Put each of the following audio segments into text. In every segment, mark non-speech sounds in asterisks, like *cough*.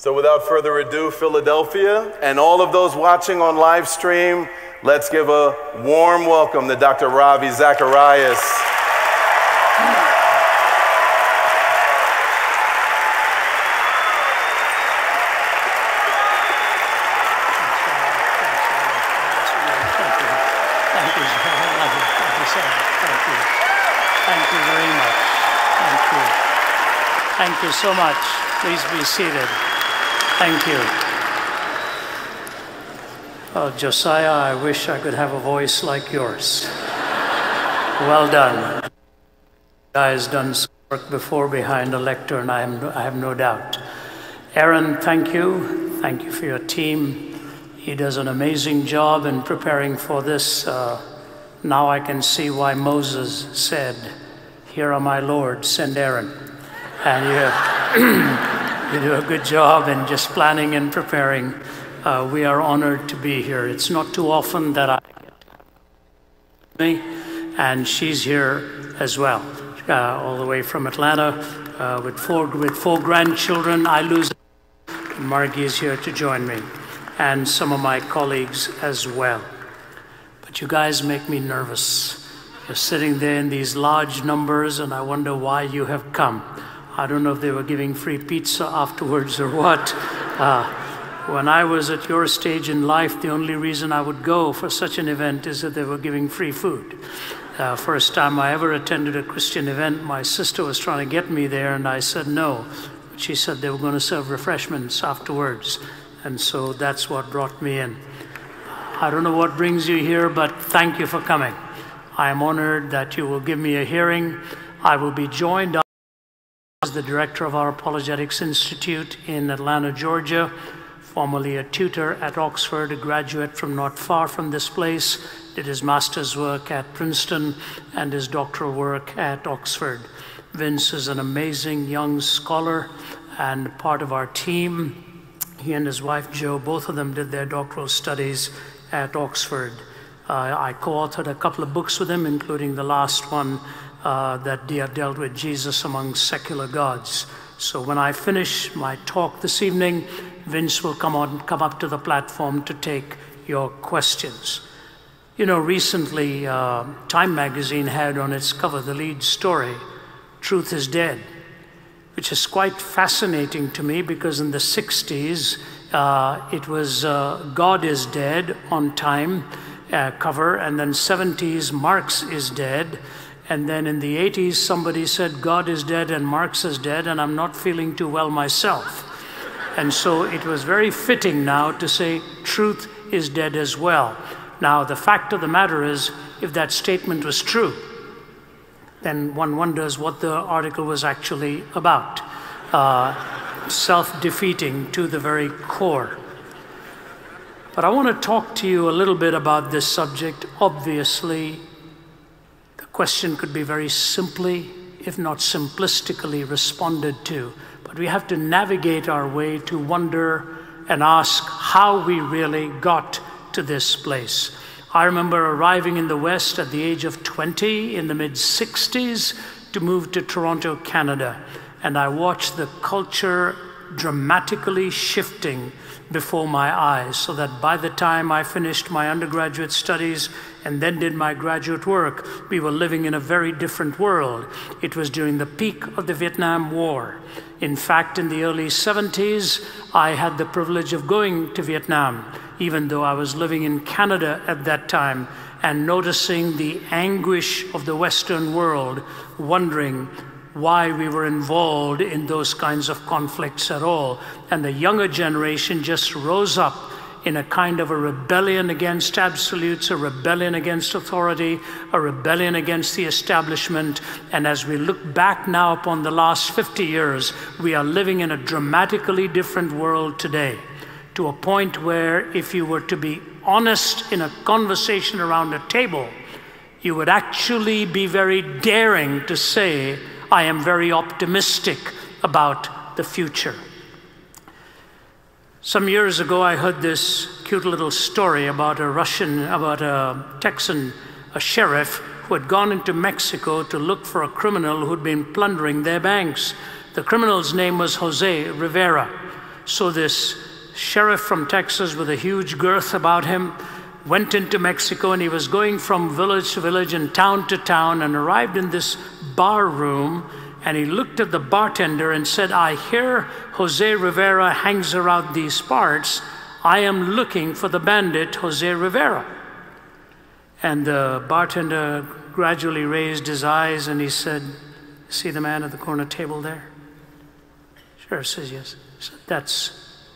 So, without further ado, Philadelphia and all of those watching on live stream, let's give a warm welcome to Dr. Ravi Zacharias. Thank you. So much. Please be seated. Thank you. Oh, Josiah, I wish I could have a voice like yours. Well done. Guy has done some work before behind a lectern, I, am, I have no doubt. Aaron, thank you. Thank you for your team. He does an amazing job in preparing for this. Uh, now I can see why Moses said, Here are my Lord, send Aaron. And you, *clears throat* you do a good job in just planning and preparing. Uh, we are honored to be here. It's not too often that I me, and she's here as well, uh, all the way from Atlanta uh, with four with four grandchildren. I lose. Margie is here to join me, and some of my colleagues as well. But you guys make me nervous. You're sitting there in these large numbers, and I wonder why you have come. I don't know if they were giving free pizza afterwards or what. Uh, when I was at your stage in life, the only reason I would go for such an event is that they were giving free food. Uh, first time I ever attended a Christian event, my sister was trying to get me there, and I said no. But she said they were going to serve refreshments afterwards. And so that's what brought me in. I don't know what brings you here, but thank you for coming. I am honored that you will give me a hearing. I will be joined the director of our Apologetics Institute in Atlanta, Georgia formerly a tutor at Oxford, a graduate from not far from this place, did his master's work at Princeton and his doctoral work at Oxford. Vince is an amazing young scholar and part of our team. He and his wife Jo, both of them did their doctoral studies at Oxford. Uh, I co authored a couple of books with him, including the last one uh, that dealt with Jesus among secular gods. So when I finish my talk this evening, Vince will come on, come up to the platform to take your questions. You know, recently, uh, Time magazine had on its cover the lead story, Truth is Dead, which is quite fascinating to me because in the 60s, uh, it was uh, God is Dead on Time uh, cover, and then 70s, Marx is Dead. And then in the 80s, somebody said, God is dead and Marx is dead, and I'm not feeling too well myself. And so it was very fitting now to say, truth is dead as well. Now, the fact of the matter is, if that statement was true, then one wonders what the article was actually about. Uh, Self defeating to the very core. But I want to talk to you a little bit about this subject. Obviously, question could be very simply, if not simplistically, responded to. But we have to navigate our way to wonder and ask how we really got to this place. I remember arriving in the West at the age of 20 in the mid 60s to move to Toronto, Canada. And I watched the culture dramatically shifting before my eyes, so that by the time I finished my undergraduate studies and then did my graduate work, we were living in a very different world. It was during the peak of the Vietnam War. In fact, in the early 70s, I had the privilege of going to Vietnam, even though I was living in Canada at that time, and noticing the anguish of the Western world, wondering why we were involved in those kinds of conflicts at all. And the younger generation just rose up in a kind of a rebellion against absolutes, a rebellion against authority, a rebellion against the establishment. And as we look back now upon the last 50 years, we are living in a dramatically different world today, to a point where if you were to be honest in a conversation around a table, you would actually be very daring to say, I am very optimistic about the future. Some years ago, I heard this cute little story about a Russian, about a Texan, a sheriff who had gone into Mexico to look for a criminal who'd been plundering their banks. The criminal's name was Jose Rivera. So this sheriff from Texas with a huge girth about him went into Mexico and he was going from village to village and town to town and arrived in this bar room and he looked at the bartender and said, I hear Jose Rivera hangs around these parts. I am looking for the bandit Jose Rivera. And the bartender gradually raised his eyes and he said, See the man at the corner table there? Sure, says, Yes. Said, That's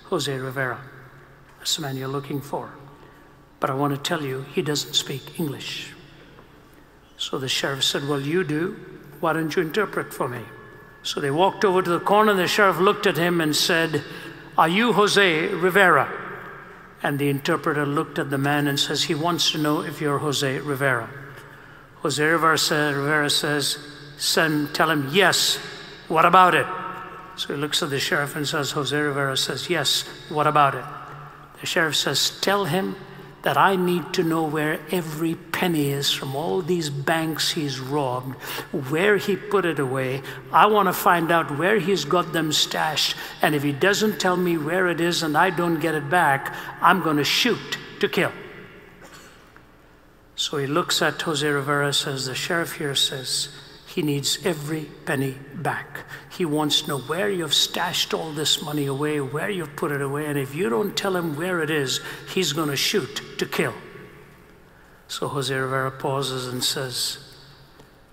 Jose Rivera. That's the man you're looking for. But I want to tell you, he doesn't speak English. So the sheriff said, Well, you do. Why don't you interpret for me? So they walked over to the corner, and the sheriff looked at him and said, Are you Jose Rivera? And the interpreter looked at the man and says, He wants to know if you're Jose Rivera. Jose Rivera, said, Rivera says, Send, Tell him, Yes. What about it? So he looks at the sheriff and says, Jose Rivera says, Yes. What about it? The sheriff says, Tell him that I need to know where every penny is from all these banks he's robbed, where he put it away. I want to find out where he's got them stashed. And if he doesn't tell me where it is and I don't get it back, I'm going to shoot to kill. So he looks at Jose Rivera, says, The sheriff here says, he needs every penny back. He wants to know where you've stashed all this money away, where you've put it away, and if you don't tell him where it is, he's going to shoot to kill. So Jose Rivera pauses and says,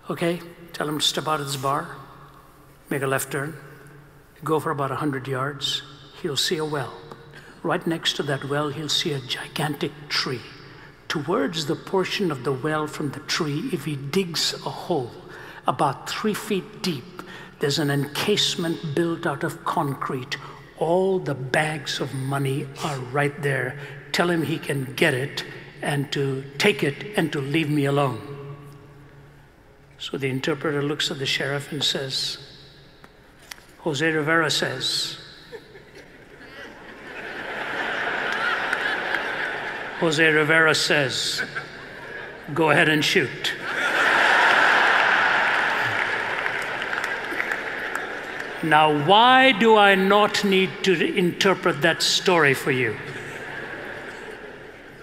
Okay, tell him to step out of this bar, make a left turn, go for about 100 yards. He'll see a well. Right next to that well, he'll see a gigantic tree. Towards the portion of the well from the tree, if he digs a hole, about three feet deep. There's an encasement built out of concrete. All the bags of money are right there. Tell him he can get it and to take it and to leave me alone. So the interpreter looks at the sheriff and says, Jose Rivera says, *laughs* Jose Rivera says, go ahead and shoot. Now, why do I not need to interpret that story for you?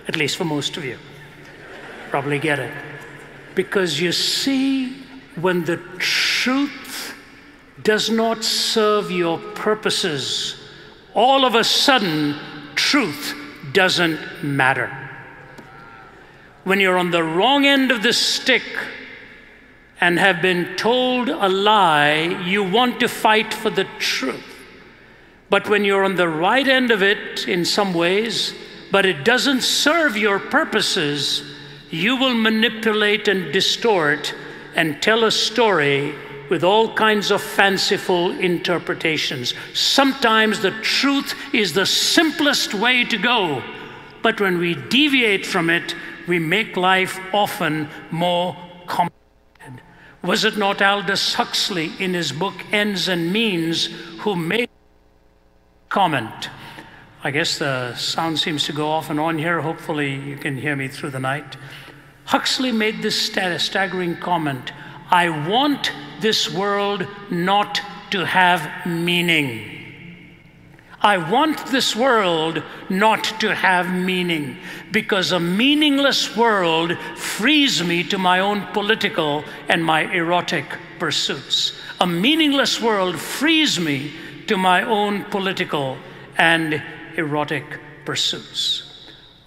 At least for most of you. Probably get it. Because you see, when the truth does not serve your purposes, all of a sudden, truth doesn't matter. When you're on the wrong end of the stick, and have been told a lie, you want to fight for the truth. But when you're on the right end of it in some ways, but it doesn't serve your purposes, you will manipulate and distort and tell a story with all kinds of fanciful interpretations. Sometimes the truth is the simplest way to go, but when we deviate from it, we make life often more complex. Was it not Aldous Huxley in his book Ends and Means who made comment? I guess the sound seems to go off and on here. Hopefully, you can hear me through the night. Huxley made this staggering comment I want this world not to have meaning. I want this world not to have meaning because a meaningless world frees me to my own political and my erotic pursuits. A meaningless world frees me to my own political and erotic pursuits.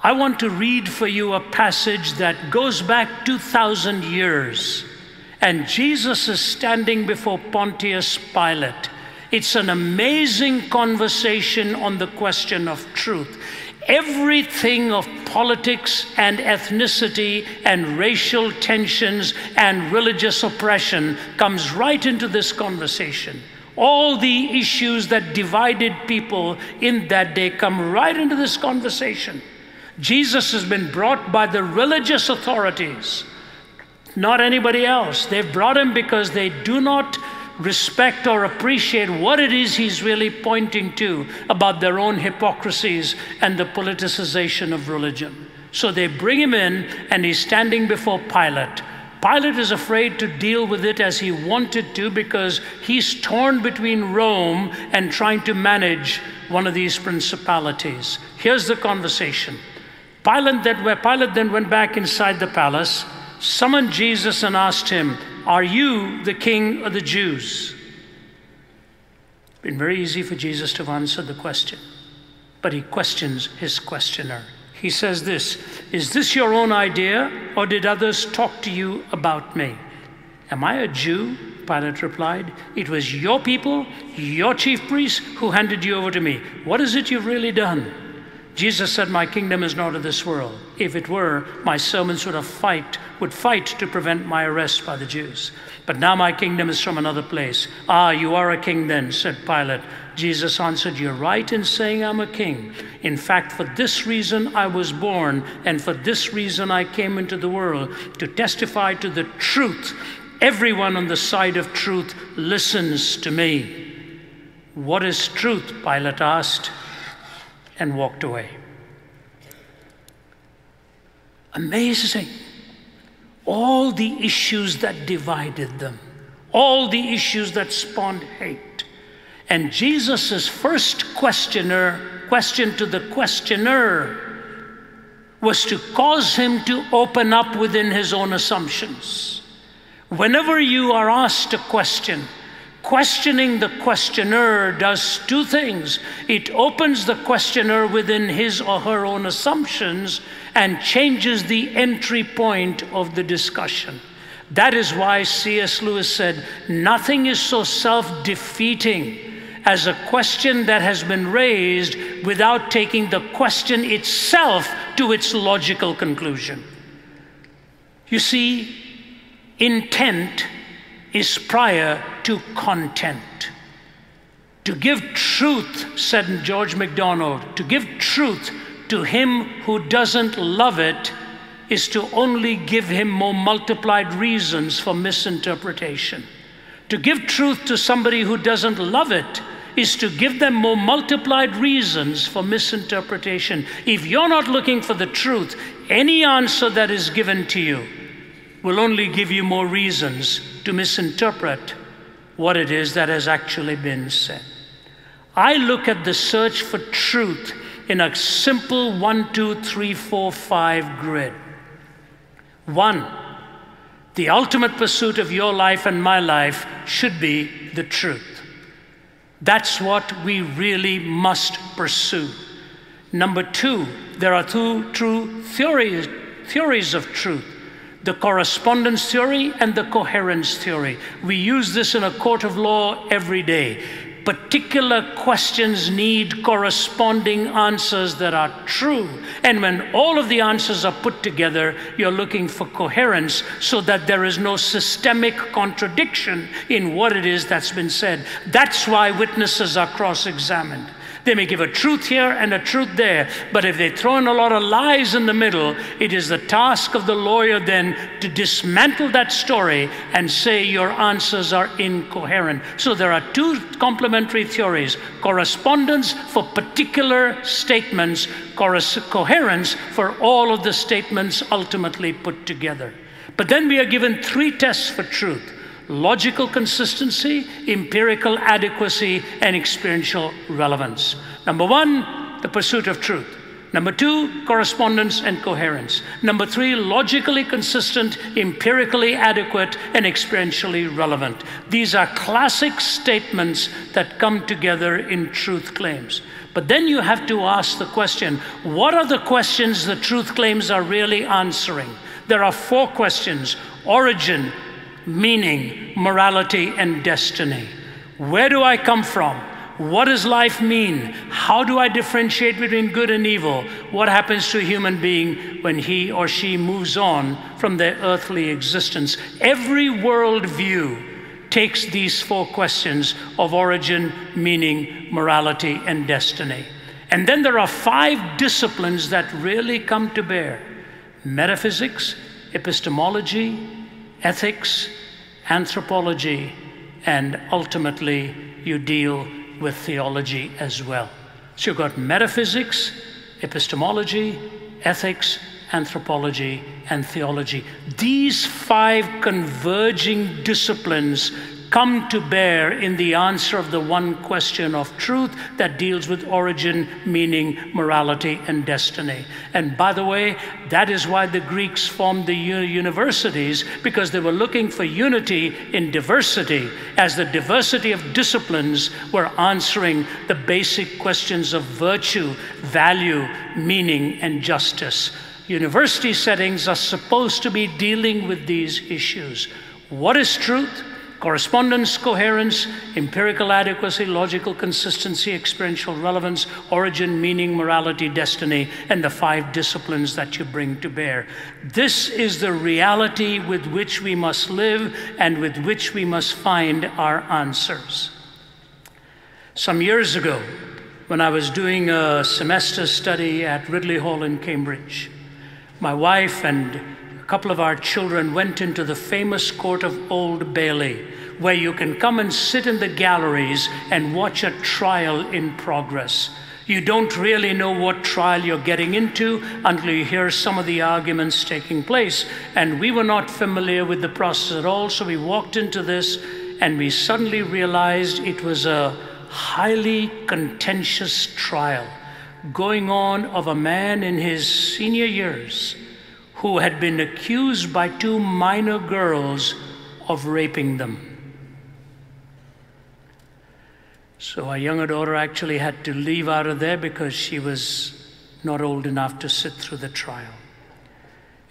I want to read for you a passage that goes back 2,000 years, and Jesus is standing before Pontius Pilate it's an amazing conversation on the question of truth. Everything of politics and ethnicity and racial tensions and religious oppression comes right into this conversation. All the issues that divided people in that day come right into this conversation. Jesus has been brought by the religious authorities, not anybody else. They've brought him because they do not respect or appreciate what it is he's really pointing to about their own hypocrisies and the politicization of religion. So they bring him in, and he's standing before Pilate. Pilate is afraid to deal with it as he wanted to because he's torn between Rome and trying to manage one of these principalities. Here's the conversation. Pilate then, went back inside the palace, summoned Jesus, and asked him, Are you the king of the Jews? It's been very easy for Jesus to answer the question, but he questions his questioner. He says this Is this your own idea, or did others talk to you about me? Am I a Jew? Pilate replied. It was your people, your chief priests, who handed you over to me. What is it you've really done? Jesus said, My kingdom is not of this world. If it were, my servants would have fight, would fight to prevent my arrest by the Jews. But now my kingdom is from another place. Ah, you are a king then, said Pilate. Jesus answered, You're right in saying I'm a king. In fact, for this reason I was born, and for this reason I came into the world to testify to the truth. Everyone on the side of truth listens to me. What is truth? Pilate asked and walked away. Amazing. All the issues that divided them, all the issues that spawned hate. And Jesus' first questioner, question to the questioner, was to cause him to open up within his own assumptions. Whenever you are asked a question, Questioning the questioner does two things. It opens the questioner within his or her own assumptions and changes the entry point of the discussion. That is why C.S. Lewis said, Nothing is so self defeating as a question that has been raised without taking the question itself to its logical conclusion. You see, intent is prior to content. To give truth, said George MacDonald, to give truth to him who doesn't love it is to only give him more multiplied reasons for misinterpretation. To give truth to somebody who doesn't love it is to give them more multiplied reasons for misinterpretation. If you're not looking for the truth, any answer that is given to you will only give you more reasons to misinterpret what it is that has actually been said. I look at the search for truth in a simple one, two, three, four, five grid. One, the ultimate pursuit of your life and my life should be the truth. That's what we really must pursue. Number two, there are two true theories, theories of truth the correspondence theory and the coherence theory. We use this in a court of law every day. Particular questions need corresponding answers that are true. And when all of the answers are put together, you're looking for coherence so that there is no systemic contradiction in what it is that's been said. That's why witnesses are cross examined. They may give a truth here and a truth there, but if they throw in a lot of lies in the middle, it is the task of the lawyer then to dismantle that story and say your answers are incoherent. So there are two complementary theories correspondence for particular statements, coherence for all of the statements ultimately put together. But then we are given three tests for truth logical consistency, empirical adequacy, and experiential relevance. Number one, the pursuit of truth. Number two, correspondence and coherence. Number three, logically consistent, empirically adequate, and experientially relevant. These are classic statements that come together in truth claims. But then you have to ask the question what are the questions the truth claims are really answering? There are four questions origin, meaning, morality, and destiny. Where do I come from? What does life mean? How do I differentiate between good and evil? What happens to a human being when he or she moves on from their earthly existence? Every worldview takes these four questions of origin, meaning, morality, and destiny. And then there are five disciplines that really come to bear metaphysics, epistemology, ethics, anthropology, and ultimately you deal with theology as well. So you've got metaphysics, epistemology, ethics, anthropology, and theology. These five converging disciplines come to bear in the answer of the one question of truth that deals with origin, meaning, morality, and destiny. And by the way, that is why the Greeks formed the universities, because they were looking for unity in diversity, as the diversity of disciplines were answering the basic questions of virtue, value, meaning, and justice. University settings are supposed to be dealing with these issues. What is truth? Correspondence, coherence, empirical adequacy, logical consistency, experiential relevance, origin, meaning, morality, destiny, and the five disciplines that you bring to bear. This is the reality with which we must live and with which we must find our answers. Some years ago, when I was doing a semester study at Ridley Hall in Cambridge, my wife and couple of our children went into the famous court of Old Bailey, where you can come and sit in the galleries and watch a trial in progress. You don't really know what trial you're getting into until you hear some of the arguments taking place. And we were not familiar with the process at all, so we walked into this and we suddenly realized it was a highly contentious trial going on of a man in his senior years who had been accused by two minor girls of raping them. So our younger daughter actually had to leave out of there because she was not old enough to sit through the trial.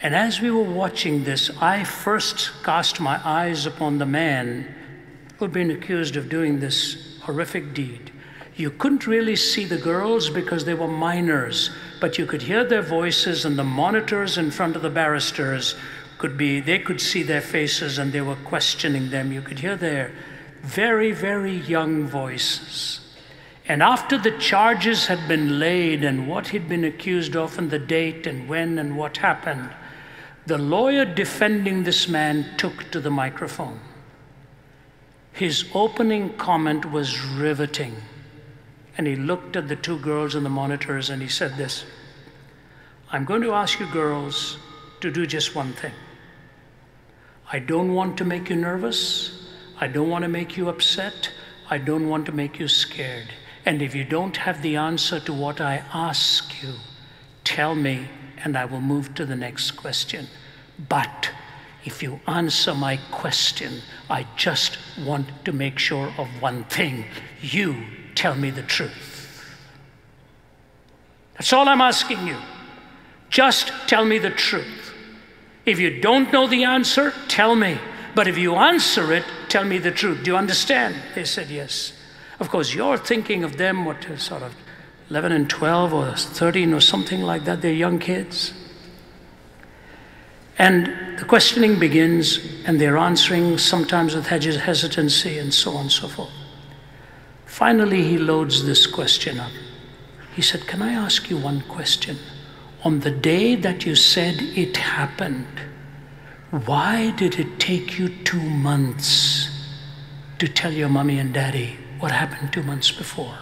And as we were watching this, I first cast my eyes upon the man who had been accused of doing this horrific deed. You couldn't really see the girls because they were minors, but you could hear their voices, and the monitors in front of the barristers could be, they could see their faces and they were questioning them. You could hear their very, very young voices. And after the charges had been laid and what he'd been accused of and the date and when and what happened, the lawyer defending this man took to the microphone. His opening comment was riveting. And he looked at the two girls in the monitors and he said this I'm going to ask you girls to do just one thing. I don't want to make you nervous. I don't want to make you upset. I don't want to make you scared. And if you don't have the answer to what I ask you, tell me and I will move to the next question. But if you answer my question, I just want to make sure of one thing. You tell me the truth. That's all I'm asking you. Just tell me the truth. If you don't know the answer, tell me. But if you answer it, tell me the truth. Do you understand? They said yes. Of course, you're thinking of them, what uh, sort of 11 and 12 or 13 or something like that. They're young kids. And the questioning begins, and they're answering sometimes with hesitancy and so on and so forth. Finally, he loads this question up. He said, Can I ask you one question? On the day that you said it happened, why did it take you two months to tell your mommy and daddy what happened two months before?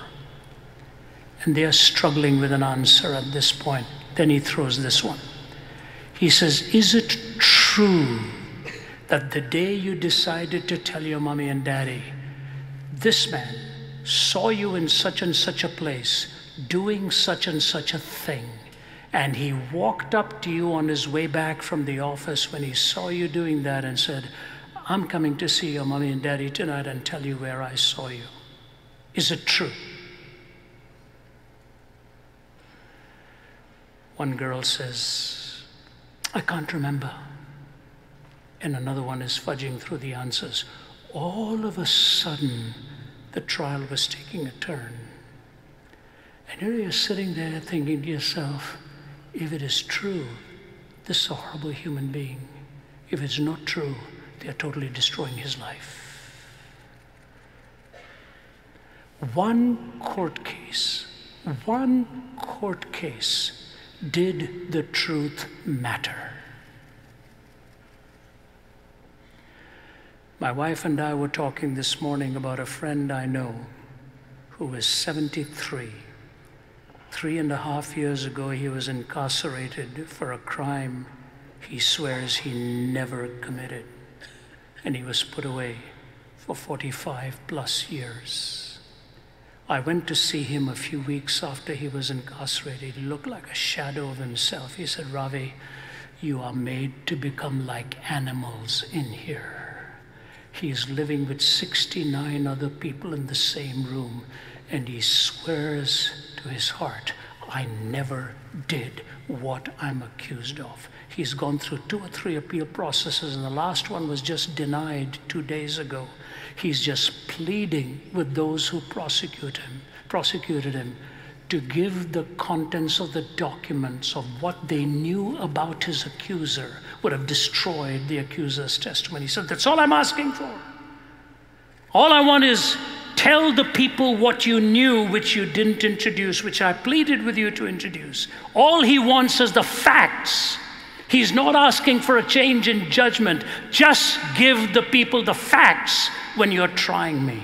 And they are struggling with an answer at this point. Then he throws this one. He says, Is it true that the day you decided to tell your mommy and daddy, this man saw you in such and such a place doing such and such a thing. And he walked up to you on his way back from the office when he saw you doing that and said, I'm coming to see your mommy and daddy tonight and tell you where I saw you. Is it true? One girl says, I can't remember. And another one is fudging through the answers. All of a sudden, the trial was taking a turn. And here you're sitting there thinking to yourself, if it is true, this is a horrible human being. If it's not true, they are totally destroying his life. One court case, one court case, did the truth matter? My wife and I were talking this morning about a friend I know who is 73, Three and a half years ago, he was incarcerated for a crime he swears he never committed. And he was put away for 45 plus years. I went to see him a few weeks after he was incarcerated. He looked like a shadow of himself. He said, Ravi, you are made to become like animals in here. He is living with 69 other people in the same room, and he swears to his heart, I never did what I'm accused of. He's gone through two or three appeal processes, and the last one was just denied two days ago. He's just pleading with those who prosecute him, prosecuted him to give the contents of the documents of what they knew about his accuser would have destroyed the accuser's testimony. Said, That's all I'm asking for. All I want is tell the people what you knew, which you didn't introduce, which I pleaded with you to introduce. All he wants is the facts. He's not asking for a change in judgment. Just give the people the facts when you're trying me.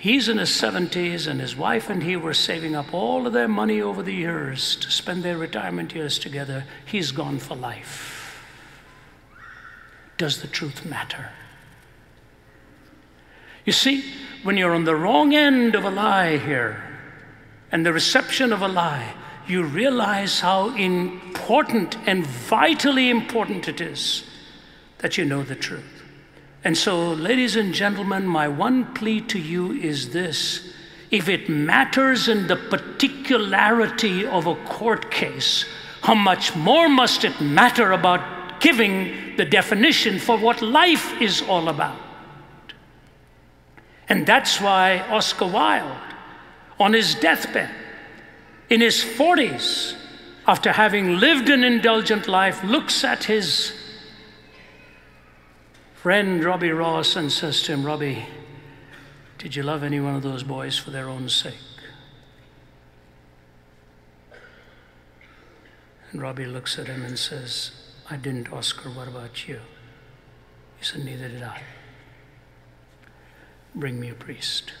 He's in his 70s, and his wife and he were saving up all of their money over the years to spend their retirement years together. He's gone for life. Does the truth matter? You see, when you're on the wrong end of a lie here and the reception of a lie, you realize how important and vitally important it is that you know the truth. And so, ladies and gentlemen, my one plea to you is this if it matters in the particularity of a court case, how much more must it matter about giving the definition for what life is all about? And that's why Oscar Wilde, on his deathbed, in his 40s, after having lived an indulgent life, looks at his friend Robbie and says to him, Robbie, did you love any one of those boys for their own sake? And Robbie looks at him and says, I didn't, Oscar. What about you? He said, Neither did I. Bring me a priest.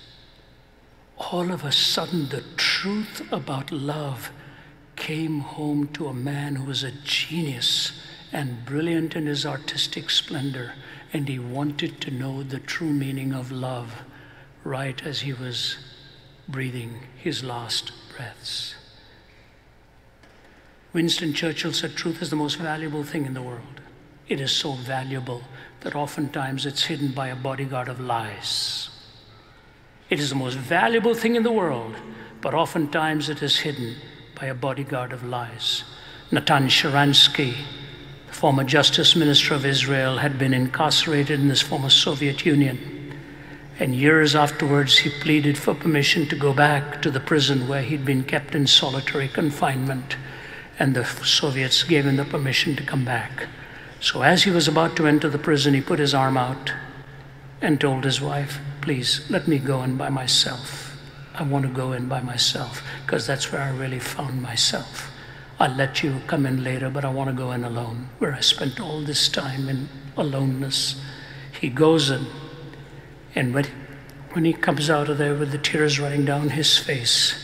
All of a sudden, the truth about love came home to a man who was a genius and brilliant in his artistic splendor and he wanted to know the true meaning of love right as he was breathing his last breaths. Winston Churchill said, Truth is the most valuable thing in the world. It is so valuable that oftentimes it's hidden by a bodyguard of lies. It is the most valuable thing in the world, but oftentimes it is hidden by a bodyguard of lies. Natan Sharansky, former Justice Minister of Israel, had been incarcerated in this former Soviet Union. And years afterwards, he pleaded for permission to go back to the prison where he'd been kept in solitary confinement. And the Soviets gave him the permission to come back. So, as he was about to enter the prison, he put his arm out and told his wife, Please let me go in by myself. I want to go in by myself because that's where I really found myself. I'll let you come in later, but I want to go in alone, where I spent all this time in aloneness. He goes in, and when, he comes out of there with the tears running down his face,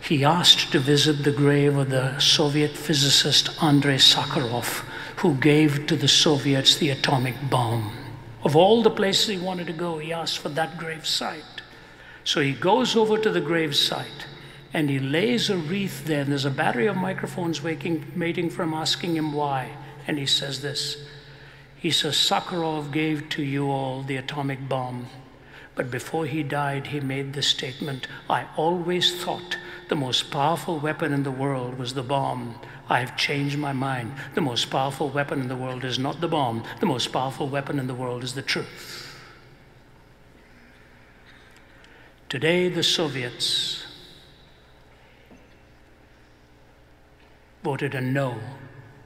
he asked to visit the grave of the Soviet physicist Andrei Sakharov, who gave to the Soviets the atomic bomb. Of all the places he wanted to go, he asked for that grave site. So he goes over to the grave site and he lays a wreath there. And there's a battery of microphones waiting, waiting for him, asking him why. And he says this He says, Sakharov gave to you all the atomic bomb. But before he died, he made this statement I always thought the most powerful weapon in the world was the bomb. I have changed my mind. The most powerful weapon in the world is not the bomb, the most powerful weapon in the world is the truth. Today, the Soviets voted a no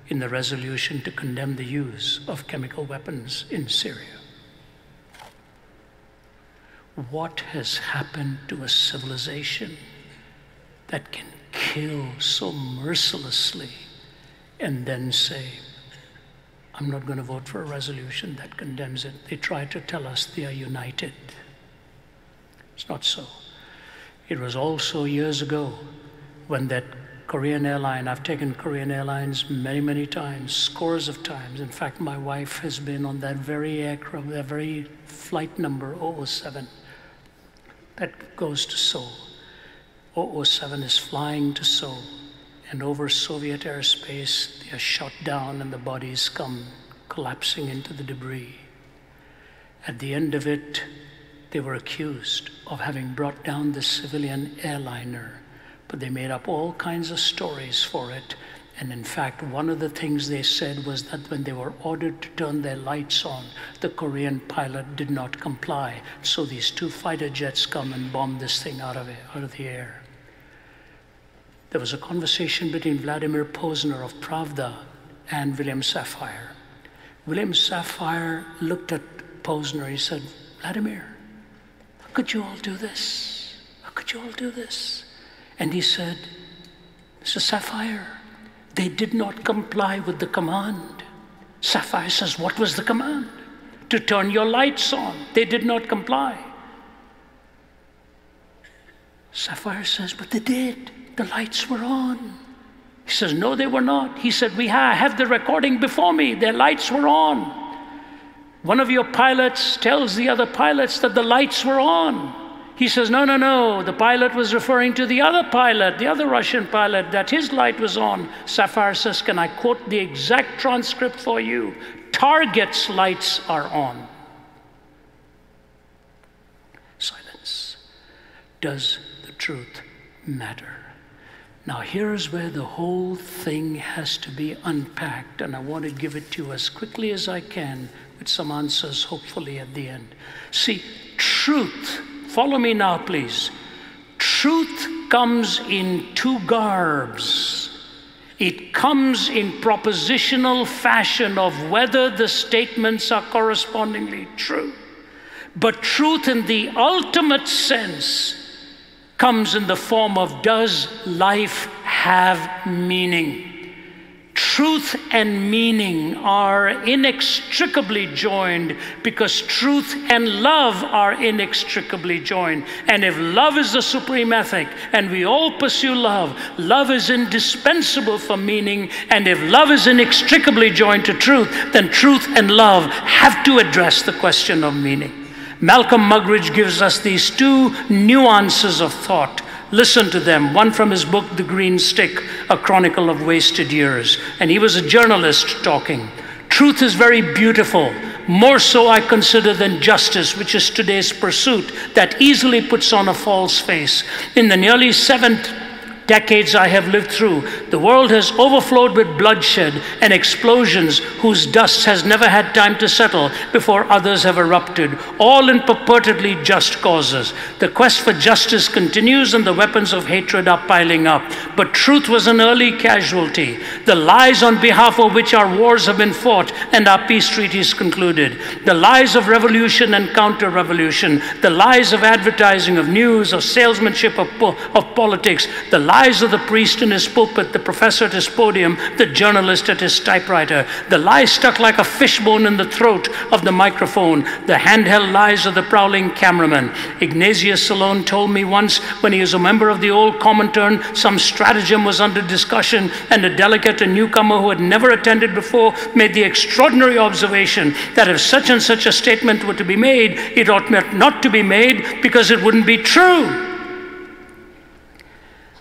in the resolution to condemn the use of chemical weapons in Syria. What has happened to a civilization that can kill so mercilessly and then say, I'm not going to vote for a resolution that condemns it. They try to tell us they are united. It's not so. It was also years ago when that Korean airline, I've taken Korean Airlines many, many times, scores of times. In fact, my wife has been on that very aircraft, that very flight number 007 that goes to Seoul. 007 is flying to Seoul, and over Soviet airspace, they are shot down and the bodies come collapsing into the debris. At the end of it, they were accused of having brought down the civilian airliner, but they made up all kinds of stories for it. And in fact, one of the things they said was that when they were ordered to turn their lights on, the Korean pilot did not comply. So these two fighter jets come and bomb this thing out of, it, out of the air. There was a conversation between Vladimir Posner of Pravda and William Safire. William Safire looked at Posner. He said, Vladimir, how could you all do this? How could you all do this? And he said, Mr. Safire, they did not comply with the command. Safire says, What was the command? To turn your lights on. They did not comply. Safire says, But they did. The lights were on. He says, No, they were not. He said, We ha- have the recording before me. Their lights were on. One of your pilots tells the other pilots that the lights were on. He says, No, no, no. The pilot was referring to the other pilot, the other Russian pilot, that his light was on. Safire says, Can I quote the exact transcript for you? Target's lights are on. Silence. Does the truth matter? Now, here's where the whole thing has to be unpacked, and I want to give it to you as quickly as I can with some answers, hopefully, at the end. See, truth Follow me now, please. Truth comes in two garbs. It comes in propositional fashion of whether the statements are correspondingly true. But truth in the ultimate sense comes in the form of does life have meaning? Truth and meaning are inextricably joined because truth and love are inextricably joined. And if love is the supreme ethic and we all pursue love, love is indispensable for meaning. And if love is inextricably joined to truth, then truth and love have to address the question of meaning. Malcolm Muggeridge gives us these two nuances of thought Listen to them. One from his book, The Green Stick, A Chronicle of Wasted Years. And he was a journalist talking. Truth is very beautiful, more so I consider than justice, which is today's pursuit that easily puts on a false face. In the nearly seven decades I have lived through, the world has overflowed with bloodshed and explosions whose dust has never had time to settle before others have erupted, all in purportedly just causes. The quest for justice continues and the weapons of hatred are piling up. But truth was an early casualty. The lies on behalf of which our wars have been fought and our peace treaties concluded. The lies of revolution and counter revolution. The lies of advertising, of news, of salesmanship, of, po- of politics. The lies lies of the priest in his pulpit, the professor at his podium, the journalist at his typewriter, the lie stuck like a fishbone in the throat of the microphone, the handheld lies of the prowling cameraman. Ignatius Silone told me once when he was a member of the old Comintern, some stratagem was under discussion, and a delegate, a newcomer who had never attended before, made the extraordinary observation that if such and such a statement were to be made, it ought not to be made because it wouldn't be true.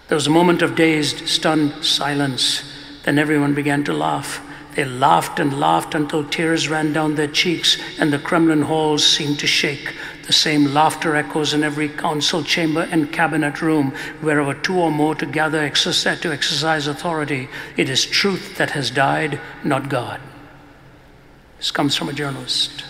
There was a moment of dazed, stunned silence. Then everyone began to laugh. They laughed and laughed until tears ran down their cheeks and the Kremlin halls seemed to shake. The same laughter echoes in every council chamber and cabinet room, wherever two or more together exercise, to exercise authority. It is truth that has died, not God. This comes from a journalist.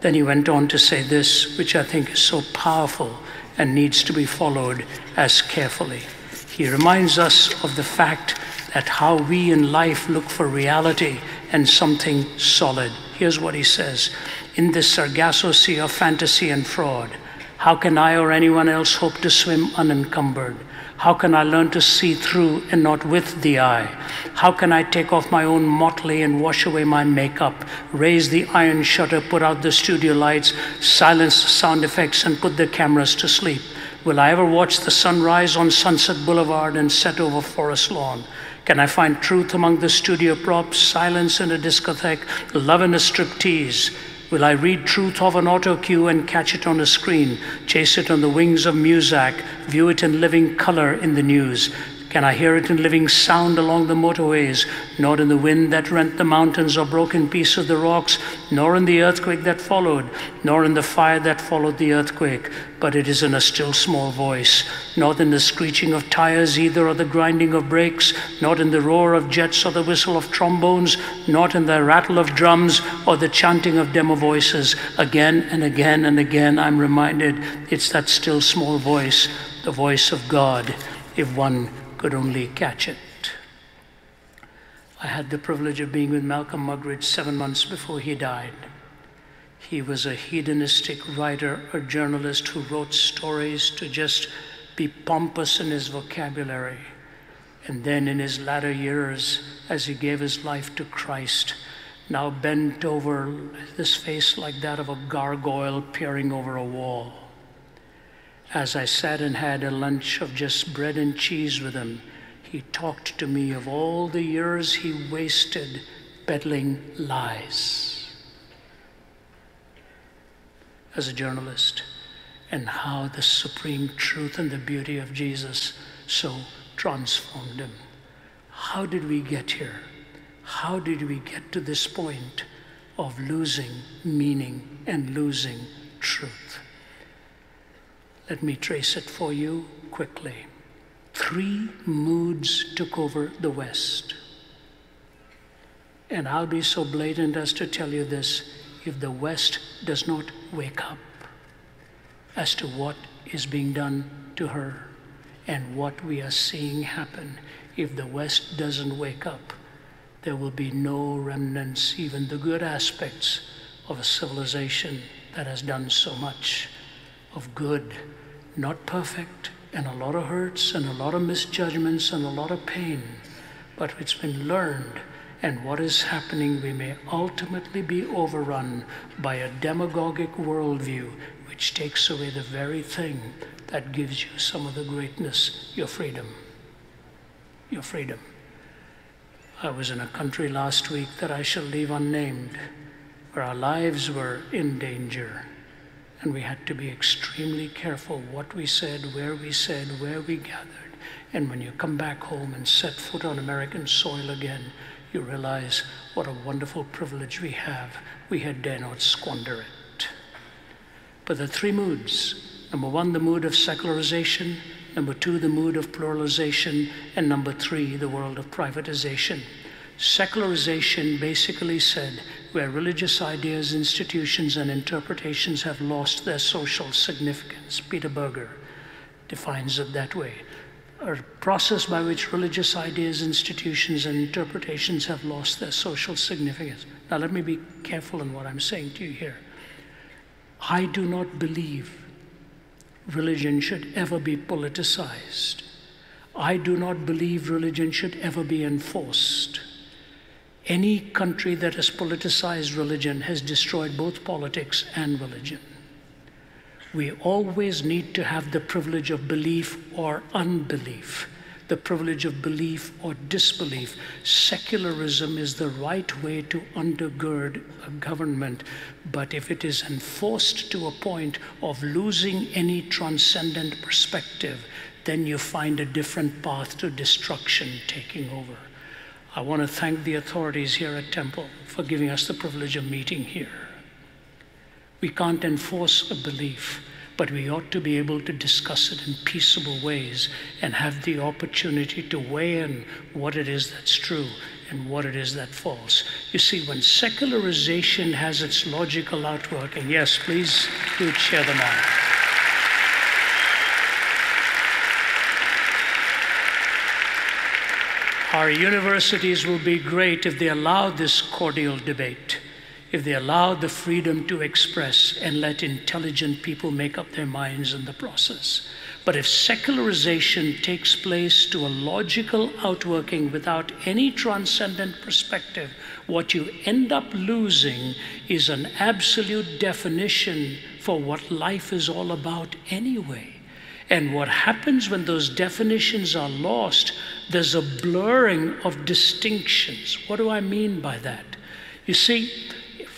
Then he went on to say this, which I think is so powerful and needs to be followed as carefully. He reminds us of the fact that how we in life look for reality and something solid. Here's what he says In this Sargasso sea of fantasy and fraud, how can I or anyone else hope to swim unencumbered? How can I learn to see through and not with the eye? How can I take off my own motley and wash away my makeup, raise the iron shutter, put out the studio lights, silence the sound effects, and put the cameras to sleep? Will I ever watch the sun rise on Sunset Boulevard and set over Forest Lawn? Can I find truth among the studio props, silence in a discotheque, love in a striptease? Will I read truth of an auto cue and catch it on a screen, chase it on the wings of Muzak, view it in living color in the news? Can I hear it in living sound along the motorways, not in the wind that rent the mountains or broke in pieces of the rocks, nor in the earthquake that followed, nor in the fire that followed the earthquake, but it is in a still small voice, not in the screeching of tires either or the grinding of brakes, not in the roar of jets or the whistle of trombones, not in the rattle of drums or the chanting of demo voices. Again and again and again, I'm reminded it's that still small voice, the voice of God, if one could only catch it. I had the privilege of being with Malcolm Muggeridge seven months before he died. He was a hedonistic writer, a journalist who wrote stories to just be pompous in his vocabulary. And then in his latter years, as he gave his life to Christ, now bent over this face like that of a gargoyle peering over a wall. As I sat and had a lunch of just bread and cheese with him, he talked to me of all the years he wasted peddling lies as a journalist and how the supreme truth and the beauty of Jesus so transformed him. How did we get here? How did we get to this point of losing meaning and losing truth? Let me trace it for you quickly. Three moods took over the West. And I'll be so blatant as to tell you this if the West does not wake up as to what is being done to her and what we are seeing happen, if the West doesn't wake up, there will be no remnants, even the good aspects of a civilization that has done so much of good not perfect, and a lot of hurts, and a lot of misjudgments, and a lot of pain, but it's been learned. And what is happening, we may ultimately be overrun by a demagogic worldview which takes away the very thing that gives you some of the greatness, your freedom. Your freedom. I was in a country last week that I shall leave unnamed, where our lives were in danger. And we had to be extremely careful what we said, where we said, where we gathered. And when you come back home and set foot on American soil again, you realize what a wonderful privilege we have. We had dare not squander it. But the three moods number one, the mood of secularization, number two, the mood of pluralization, and number three, the world of privatization. Secularization basically said where religious ideas, institutions, and interpretations have lost their social significance. Peter Berger defines it that way. A process by which religious ideas, institutions, and interpretations have lost their social significance. Now, let me be careful in what I'm saying to you here. I do not believe religion should ever be politicized. I do not believe religion should ever be enforced. Any country that has politicized religion has destroyed both politics and religion. We always need to have the privilege of belief or unbelief, the privilege of belief or disbelief. Secularism is the right way to undergird a government, but if it is enforced to a point of losing any transcendent perspective, then you find a different path to destruction taking over. I want to thank the authorities here at Temple for giving us the privilege of meeting here. We can't enforce a belief, but we ought to be able to discuss it in peaceable ways and have the opportunity to weigh in what it is that's true and what it is that false. You see, when secularization has its logical outworking, yes, please do share them out. Our universities will be great if they allow this cordial debate, if they allow the freedom to express and let intelligent people make up their minds in the process. But if secularization takes place to a logical outworking without any transcendent perspective, what you end up losing is an absolute definition for what life is all about anyway. And what happens when those definitions are lost, there's a blurring of distinctions. What do I mean by that? You see,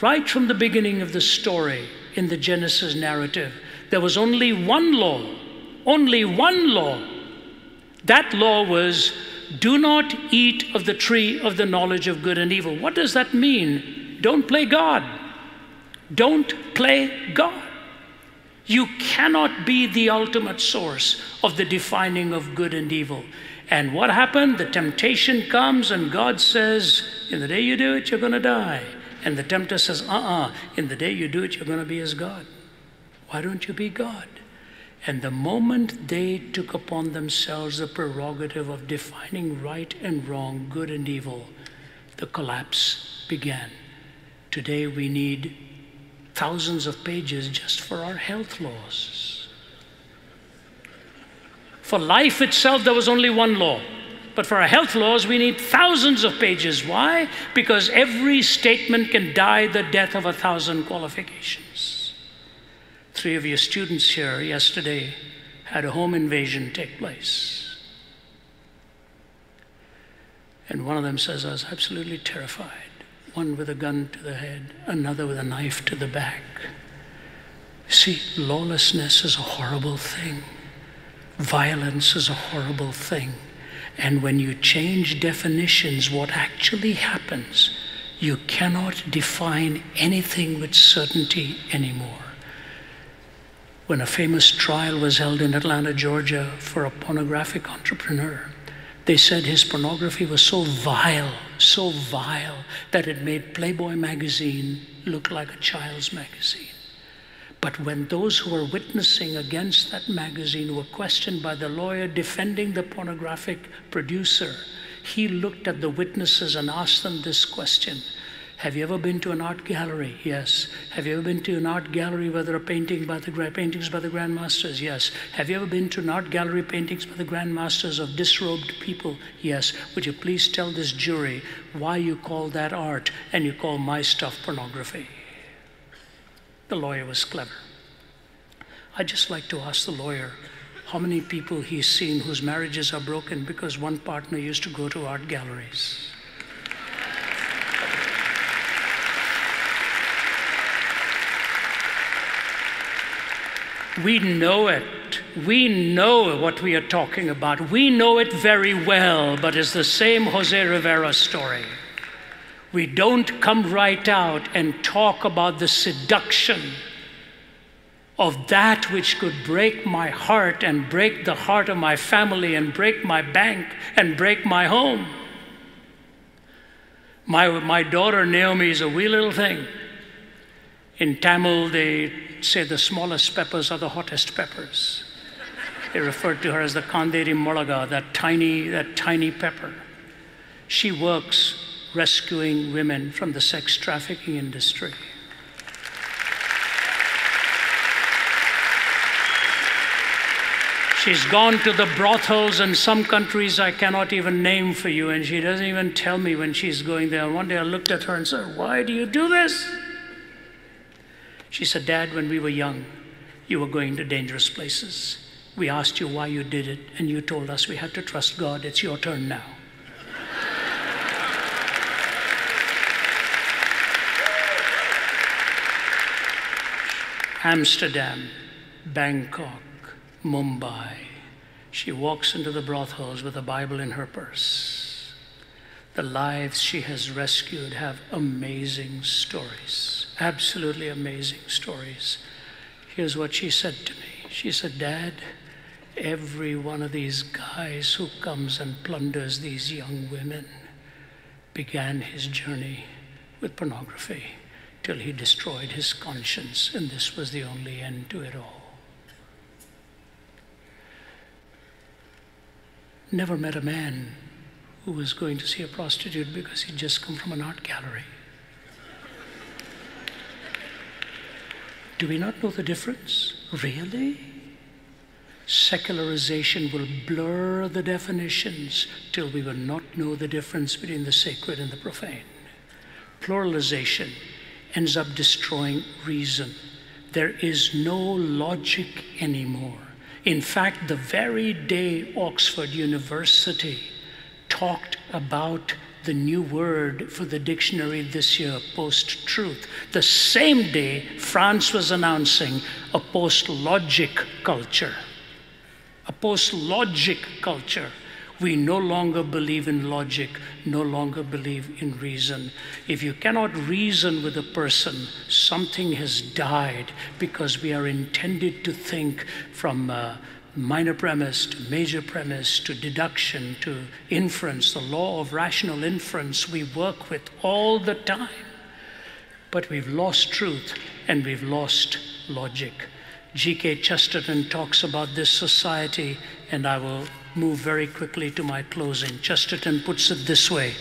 right from the beginning of the story in the Genesis narrative, there was only one law, only one law. That law was do not eat of the tree of the knowledge of good and evil. What does that mean? Don't play God. Don't play God. You cannot be the ultimate source of the defining of good and evil. And what happened? The temptation comes, and God says, In the day you do it, you're going to die. And the tempter says, Uh uh-uh. uh, in the day you do it, you're going to be as God. Why don't you be God? And the moment they took upon themselves the prerogative of defining right and wrong, good and evil, the collapse began. Today we need thousands of pages just for our health laws. For life itself, there was only one law. But for our health laws, we need thousands of pages. Why? Because every statement can die the death of a thousand qualifications. Three of your students here yesterday had a home invasion take place. And one of them says, I was absolutely terrified. One with a gun to the head, another with a knife to the back. See, lawlessness is a horrible thing. Violence is a horrible thing. And when you change definitions, what actually happens, you cannot define anything with certainty anymore when a famous trial was held in Atlanta, Georgia, for a pornographic entrepreneur. They said his pornography was so vile, so vile, that it made Playboy magazine look like a child's magazine. But when those who were witnessing against that magazine were questioned by the lawyer defending the pornographic producer, he looked at the witnesses and asked them this question have you ever been to an art gallery? Yes. Have you ever been to an art gallery where there are painting by the, paintings by the grandmasters? Yes. Have you ever been to an art gallery paintings by the grandmasters of disrobed people? Yes. Would you please tell this jury why you call that art and you call my stuff pornography? The lawyer was clever. I'd just like to ask the lawyer how many people he's seen whose marriages are broken because one partner used to go to art galleries. We know it. We know what we are talking about. We know it very well, but it's the same Jose Rivera story. We don't come right out and talk about the seduction of that which could break my heart and break the heart of my family and break my bank and break my home. My, my daughter Naomi is a wee little thing. In Tamil, they say the smallest peppers are the hottest peppers. They referred to her as the Kanderi Molaga, that tiny, that tiny pepper. She works rescuing women from the sex trafficking industry. She's gone to the brothels in some countries I cannot even name for you, and she doesn't even tell me when she's going there. One day I looked at her and said, Why do you do this? She said, Dad, when we were young, you were going to dangerous places. We asked you why you did it, and you told us we had to trust God. It's your turn now. Amsterdam, Bangkok, Mumbai. She walks into the brothels with a Bible in her purse. The lives she has rescued have amazing stories absolutely amazing stories. Here's what she said to me She said, Dad, every one of these guys who comes and plunders these young women began his journey with pornography till he destroyed his conscience, and this was the only end to it all. Never met a man who was going to see a prostitute because he'd just come from an art gallery. Do we not know the difference? Really? Secularization will blur the definitions till we will not know the difference between the sacred and the profane. Pluralization ends up destroying reason. There is no logic anymore. In fact, the very day Oxford University talked about the new word for the dictionary this year, post truth. The same day, France was announcing a post logic culture. A post logic culture. We no longer believe in logic, no longer believe in reason. If you cannot reason with a person, something has died because we are intended to think from. Uh, minor premise to major premise to deduction to inference, the law of rational inference we work with all the time. But we've lost truth and we've lost logic. G.K. Chesterton talks about this society, and I will move very quickly to my closing. Chesterton puts it this way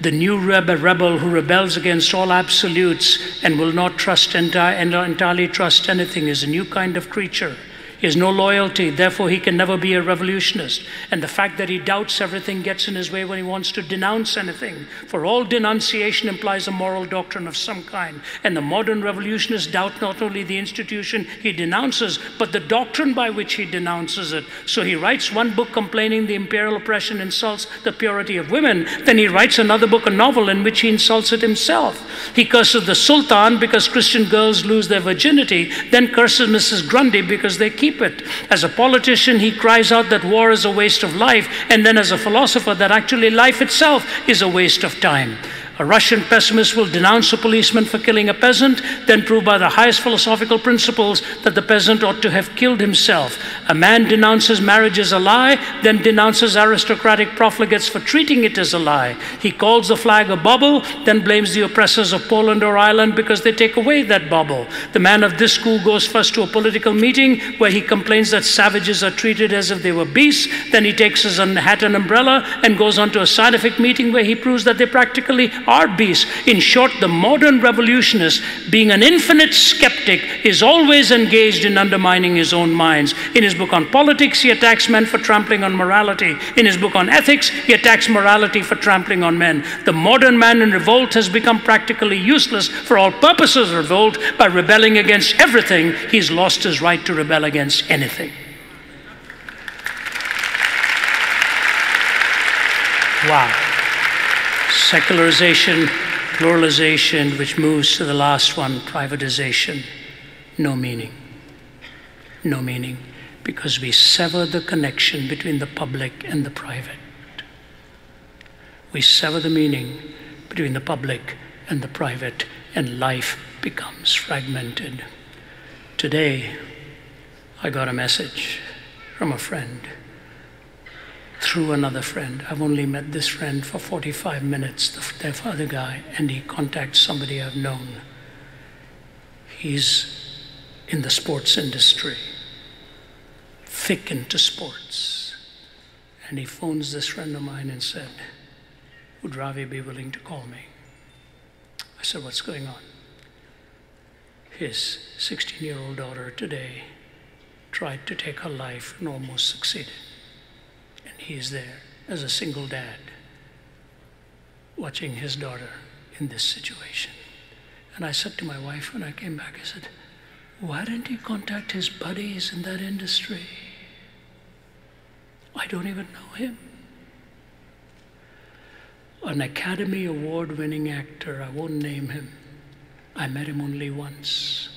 The new rebel, who rebels against all absolutes and will not trust enti- entirely trust anything is a new kind of creature he has no loyalty, therefore, he can never be a revolutionist. And the fact that he doubts everything gets in his way when he wants to denounce anything. For all denunciation implies a moral doctrine of some kind. And the modern revolutionist doubt not only the institution he denounces, but the doctrine by which he denounces it. So he writes one book complaining the imperial oppression insults the purity of women. Then he writes another book, a novel, in which he insults it himself. He curses the Sultan because Christian girls lose their virginity, then curses Mrs. Grundy because they keep keep it. As a politician, he cries out that war is a waste of life, and then as a philosopher, that actually life itself is a waste of time. A Russian pessimist will denounce a policeman for killing a peasant, then prove by the highest philosophical principles that the peasant ought to have killed himself. A man denounces marriage as a lie, then denounces aristocratic profligates for treating it as a lie. He calls the flag a bubble, then blames the oppressors of Poland or Ireland because they take away that bubble. The man of this school goes first to a political meeting where he complains that savages are treated as if they were beasts, then he takes his hat and umbrella and goes on to a scientific meeting where he proves that they practically beasts. In short, the modern revolutionist, being an infinite skeptic, is always engaged in undermining his own minds. In his book on politics, he attacks men for trampling on morality. In his book on ethics, he attacks morality for trampling on men. The modern man in revolt has become practically useless for all purposes of revolt by rebelling against everything. He's lost his right to rebel against anything. Wow secularization, pluralization, which moves to the last one, privatization. No meaning. No meaning. Because we sever the connection between the public and the private. We sever the meaning between the public and the private, and life becomes fragmented. Today, I got a message from a friend through another friend. I've only met this friend for 45 minutes, the, their other guy, and he contacts somebody I've known. He's in the sports industry, thick into sports. And he phones this friend of mine and said, Would Ravi be willing to call me? I said, What's going on? His 16 year old daughter today tried to take her life and almost succeeded he's there as a single dad watching his daughter in this situation. And I said to my wife when I came back, I said, why didn't he contact his buddies in that industry? I don't even know him. An Academy Award winning actor, I won't name him. I met him only once.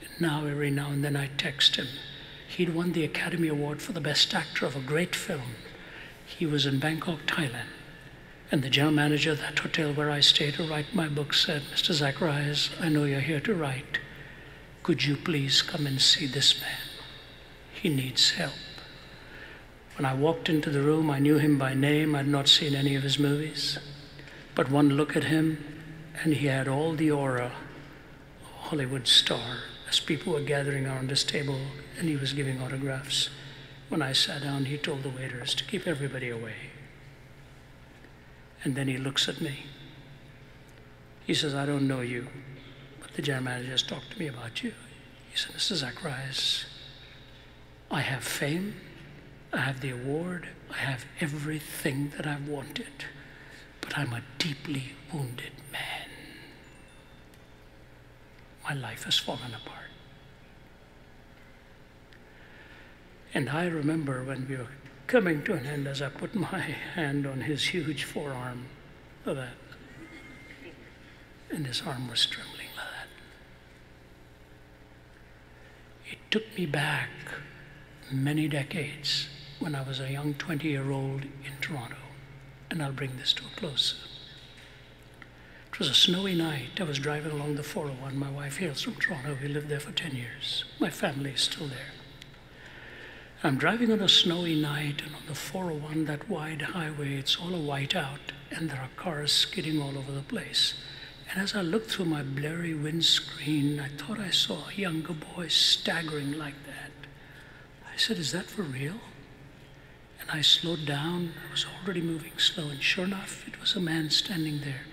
And Now, every now and then, I text him. He'd won the Academy Award for the Best Actor of a great film. He was in Bangkok, Thailand. And the general manager of that hotel where I stay to write my book said, Mr. Zacharias, I know you're here to write. Could you please come and see this man? He needs help. When I walked into the room, I knew him by name. I'd not seen any of his movies. But one look at him, and he had all the aura of a Hollywood star as people were gathering around his table and he was giving autographs. When I sat down, he told the waiters to keep everybody away. And then he looks at me. He says, I don't know you, but the general manager has talked to me about you. He said, Mr. Zacharias, I have fame, I have the award, I have everything that I've wanted, but I'm a deeply wounded man. My life has fallen apart. And I remember when we were coming to an end as I put my hand on his huge forearm of that. And his arm was trembling like that. It took me back many decades when I was a young 20 year old in Toronto. And I'll bring this to a close. It was a snowy night. I was driving along the 401. My wife hails from Toronto. We lived there for 10 years. My family is still there. I'm driving on a snowy night, and on the 401, that wide highway, it's all a whiteout, and there are cars skidding all over the place. And as I looked through my blurry windscreen, I thought I saw a younger boy staggering like that. I said, Is that for real? And I slowed down. I was already moving slow, and sure enough, it was a man standing there.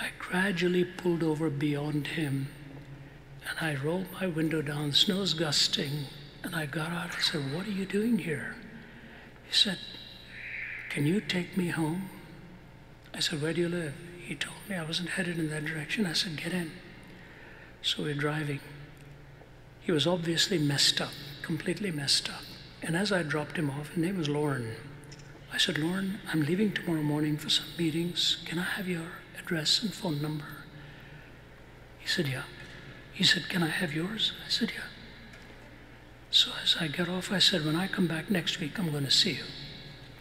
I gradually pulled over beyond him, and I rolled my window down. Snow's gusting, and I got out. I said, What are you doing here? He said, Can you take me home? I said, Where do you live? He told me I wasn't headed in that direction. I said, Get in. So we're driving. He was obviously messed up, completely messed up. And as I dropped him off, his name was Lauren. I said, Lauren, I'm leaving tomorrow morning for some meetings. Can I have your address and phone number? He said, Yeah. He said, Can I have yours? I said, Yeah. So as I got off, I said, When I come back next week, I'm going to see you.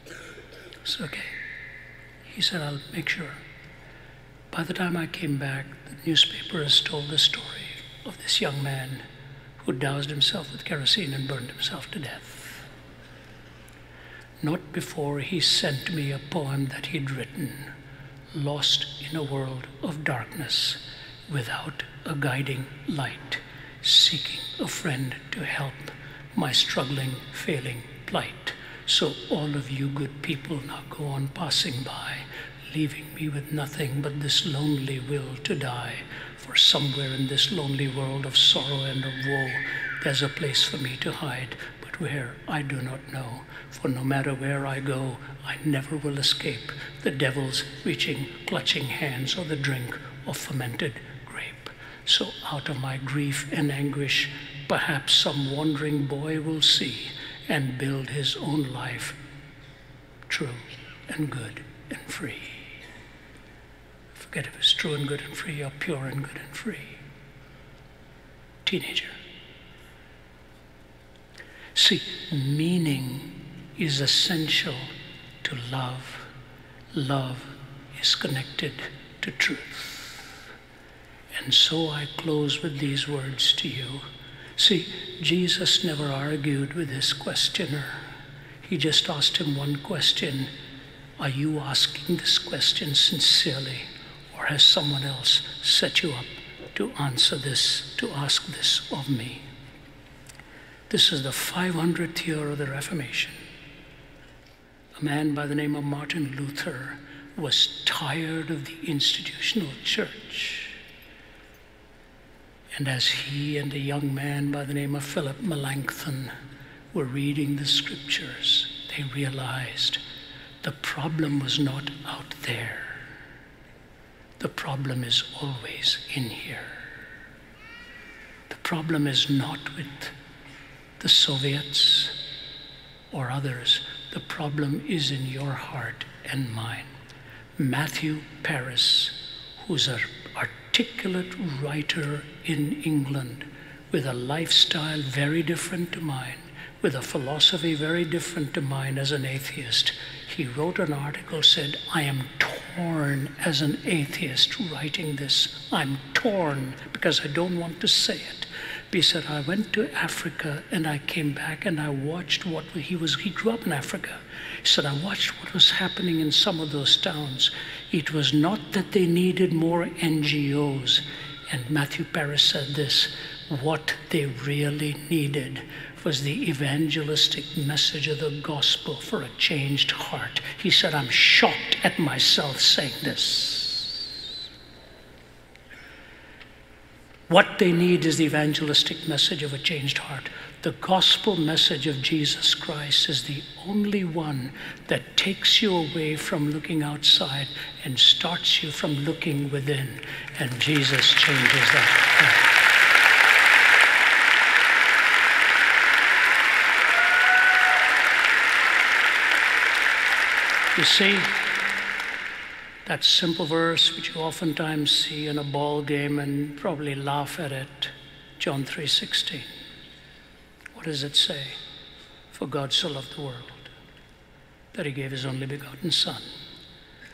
I said, Okay. He said, I'll make sure. By the time I came back, the newspaper has told the story of this young man who doused himself with kerosene and burned himself to death. Not before he sent me a poem that he'd written, lost in a world of darkness, without a guiding light, seeking a friend to help my struggling, failing plight. So all of you good people now go on passing by, leaving me with nothing but this lonely will to die. For somewhere in this lonely world of sorrow and of woe, there's a place for me to hide, but where I do not know. For no matter where I go, I never will escape the devil's reaching, clutching hands or the drink of fermented grape. So out of my grief and anguish, perhaps some wandering boy will see and build his own life true and good and free. Forget if it's true and good and free or pure and good and free. Teenager. See, meaning is essential to love. Love is connected to truth. And so I close with these words to you. See, Jesus never argued with his questioner. He just asked him one question Are you asking this question sincerely, or has someone else set you up to answer this, to ask this of me? This is the 500th year of the Reformation. A man by the name of Martin Luther was tired of the institutional church. And as he and a young man by the name of Philip Melanchthon were reading the scriptures, they realized the problem was not out there. The problem is always in here. The problem is not with the Soviets or others. The problem is in your heart and mine. Matthew Paris, who's an articulate writer in England with a lifestyle very different to mine, with a philosophy very different to mine as an atheist, he wrote an article said, I am torn as an atheist writing this. I'm torn because I don't want to say it. He said, I went to Africa and I came back and I watched what he was, he grew up in Africa. He said, I watched what was happening in some of those towns. It was not that they needed more NGOs. And Matthew Paris said this what they really needed was the evangelistic message of the gospel for a changed heart. He said, I'm shocked at myself saying this. What they need is the evangelistic message of a changed heart. The gospel message of Jesus Christ is the only one that takes you away from looking outside and starts you from looking within. And Jesus changes that. You see, that simple verse which you oftentimes see in a ball game and probably laugh at it, John 3:16. What does it say? For God so loved the world that he gave his only begotten Son,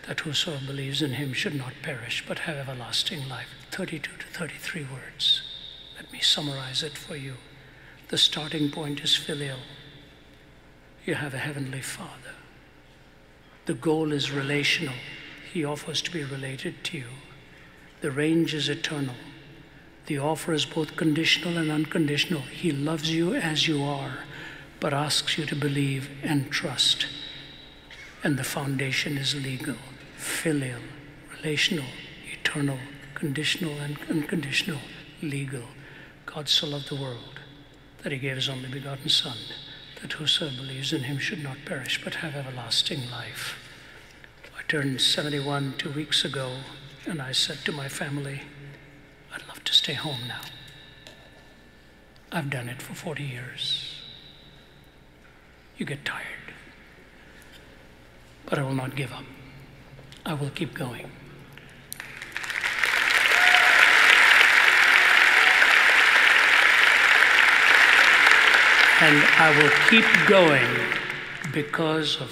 that whosoever believes in him should not perish but have everlasting life. 32 to 33 words. Let me summarize it for you. The starting point is filial. You have a heavenly Father. The goal is relational. He offers to be related to you. The range is eternal. The offer is both conditional and unconditional. He loves you as you are, but asks you to believe and trust. And the foundation is legal, filial, relational, eternal, conditional and unconditional, legal. God so loved the world that he gave his only begotten Son, that whosoever believes in him should not perish but have everlasting life. I turned 71 two weeks ago, and I said to my family, to stay home now. I've done it for 40 years. You get tired. But I will not give up. I will keep going. And I will keep going because of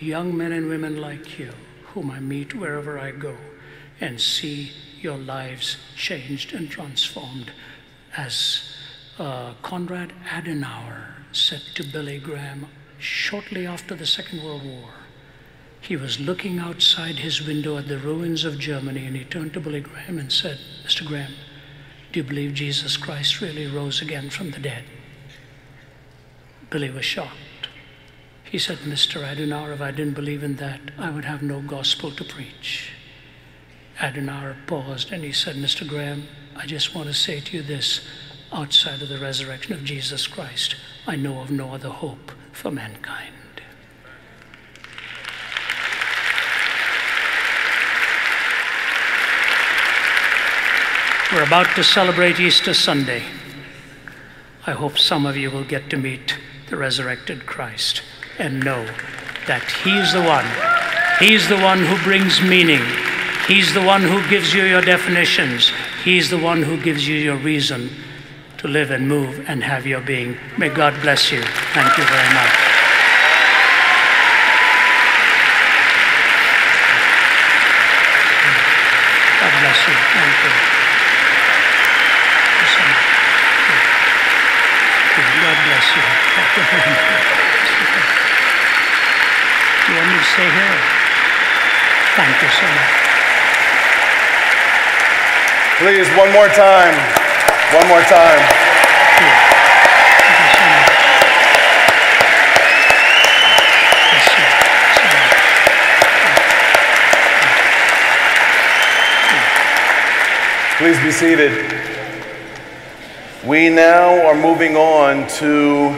young men and women like you, whom I meet wherever I go, and see your lives changed and transformed. As uh, Konrad Adenauer said to Billy Graham shortly after the Second World War, he was looking outside his window at the ruins of Germany, and he turned to Billy Graham and said, Mr. Graham, do you believe Jesus Christ really rose again from the dead? Billy was shocked. He said, Mr. Adenauer, if I didn't believe in that, I would have no gospel to preach. Adenauer paused and he said, Mr. Graham, I just want to say to you this outside of the resurrection of Jesus Christ, I know of no other hope for mankind. We're about to celebrate Easter Sunday. I hope some of you will get to meet the resurrected Christ and know that He's the one. He's the one who brings meaning. He's the one who gives you your definitions. He's the one who gives you your reason to live and move and have your being. May God bless you. Thank you very much. God bless you. Thank you. God bless you. You want me to stay here? Thank you so much. Please, one more time. One more time. Please be seated. We now are moving on to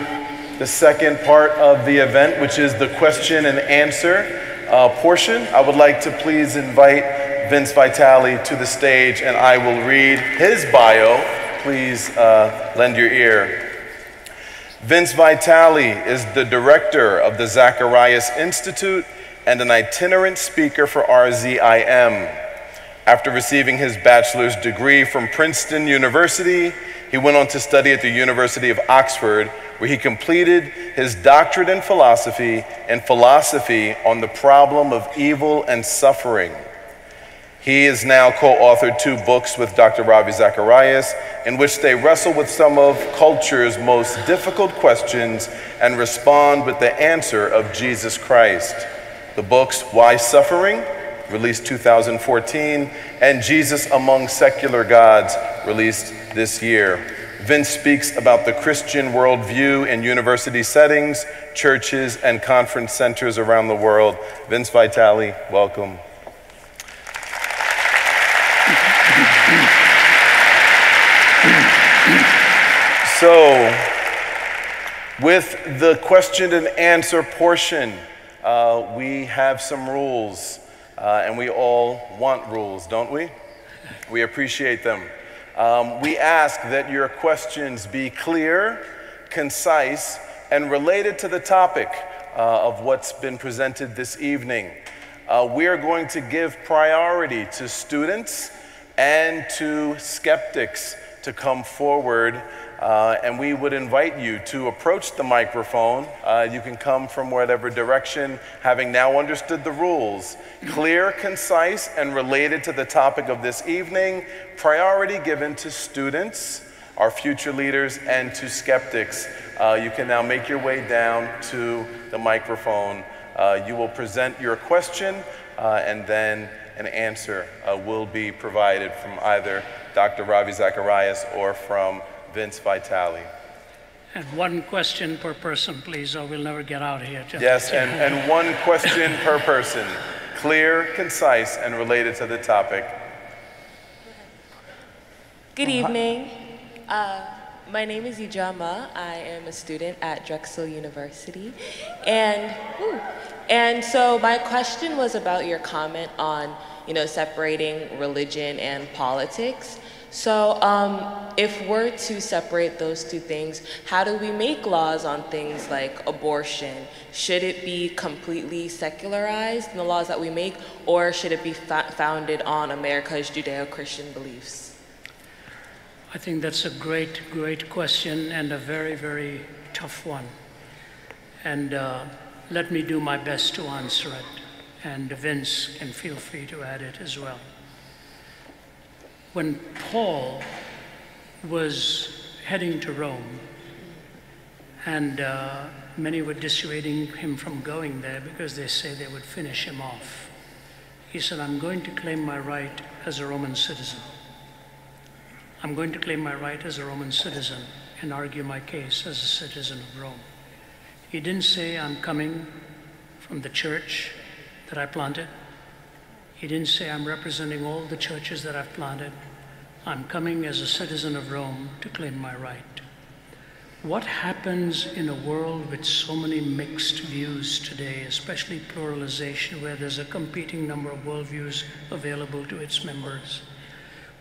the second part of the event, which is the question and answer uh, portion. I would like to please invite Vince Vitale to the stage and I will read his bio. Please uh, lend your ear. Vince Vitale is the director of the Zacharias Institute and an itinerant speaker for RZIM. After receiving his bachelor's degree from Princeton University, he went on to study at the University of Oxford, where he completed his doctorate in philosophy and philosophy on the problem of evil and suffering. He has now co authored two books with Dr. Ravi Zacharias, in which they wrestle with some of culture's most difficult questions and respond with the answer of Jesus Christ. The books, Why Suffering? released 2014, and Jesus Among Secular Gods, released this year. Vince speaks about the Christian worldview in university settings, churches, and conference centers around the world. Vince Vitale, welcome. So, with the question and answer portion, uh, we have some rules. Uh, and we all want rules, don't we? We appreciate them. Um, we ask that your questions be clear, concise, and related to the topic. uh, of what's been presented this evening. Uh, we are going to give priority to students and to skeptics to come forward. Uh, and we would invite you to approach the microphone. Uh, you can come from whatever direction, having now understood the rules. Clear, concise, and related to the topic of this evening. Priority given to students, our future leaders, and to skeptics. Uh, you can now make your way down to the microphone. Uh, you will present your question, uh, and then an answer uh, will be provided from either Dr. Ravi Zacharias or from Vince Vitale. And one question per person, please, or we'll never get out of here. Yes, and, and one question per person. Clear, concise, and related to the topic. Good evening. Uh, my name is Ijama. I am a student at Drexel University. And, and so my question was about your comment on, you know, separating religion and politics. So um, if we're to separate those two things, how do we make laws on things like abortion? Should it be completely secularized in the laws that we make, or should it be founded on America's Judeo-Christian beliefs? I think that's a great, great question and a very, very tough one. And uh, let me do my best to answer it. And Vince can feel free to add it as well when Paul was heading to Rome, and uh, many were dissuading him from going there because they say they would finish him off. He said, I'm going to claim my right as a Roman citizen. I'm going to claim my right as a Roman citizen and argue my case as a citizen of Rome. He didn't say, I'm coming from the church that I planted. He didn't say, I'm representing all the churches that I've planted. I'm coming as a citizen of Rome to claim my right. What happens in a world with so many mixed views today, especially pluralization, where there's a competing number of worldviews available to its members?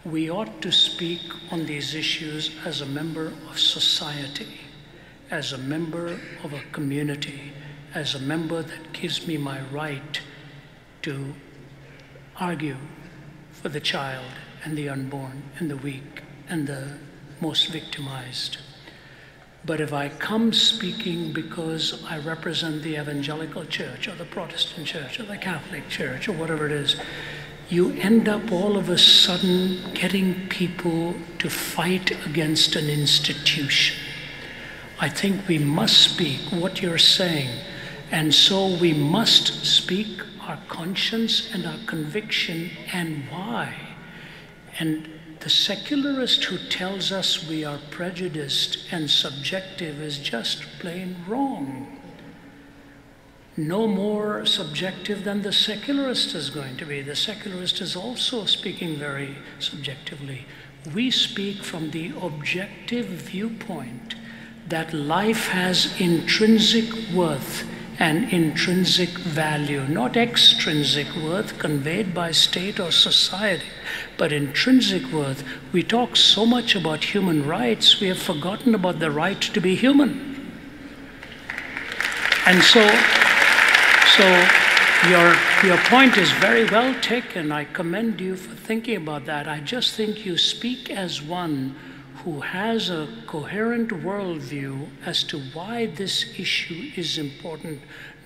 We ought to speak on these issues as a member of society, as a member of a community, as a member that gives me my right to argue for the child and the unborn and the weak and the most victimized. But if I come speaking because I represent the evangelical church or the Protestant church or the Catholic church or whatever it is, you end up all of a sudden getting people to fight against an institution. I think we must speak what you're saying, and so we must speak our conscience and our conviction and why. And the secularist who tells us we are prejudiced and subjective is just plain wrong. No more subjective than the secularist is going to be. The secularist is also speaking very subjectively. We speak from the objective viewpoint that life has intrinsic worth and intrinsic value, not extrinsic worth conveyed by state or society, but intrinsic worth. We talk so much about human rights, we have forgotten about the right to be human. And so, so your, your point is very well taken. I commend you for thinking about that. I just think you speak as one who has a coherent worldview as to why this issue is important,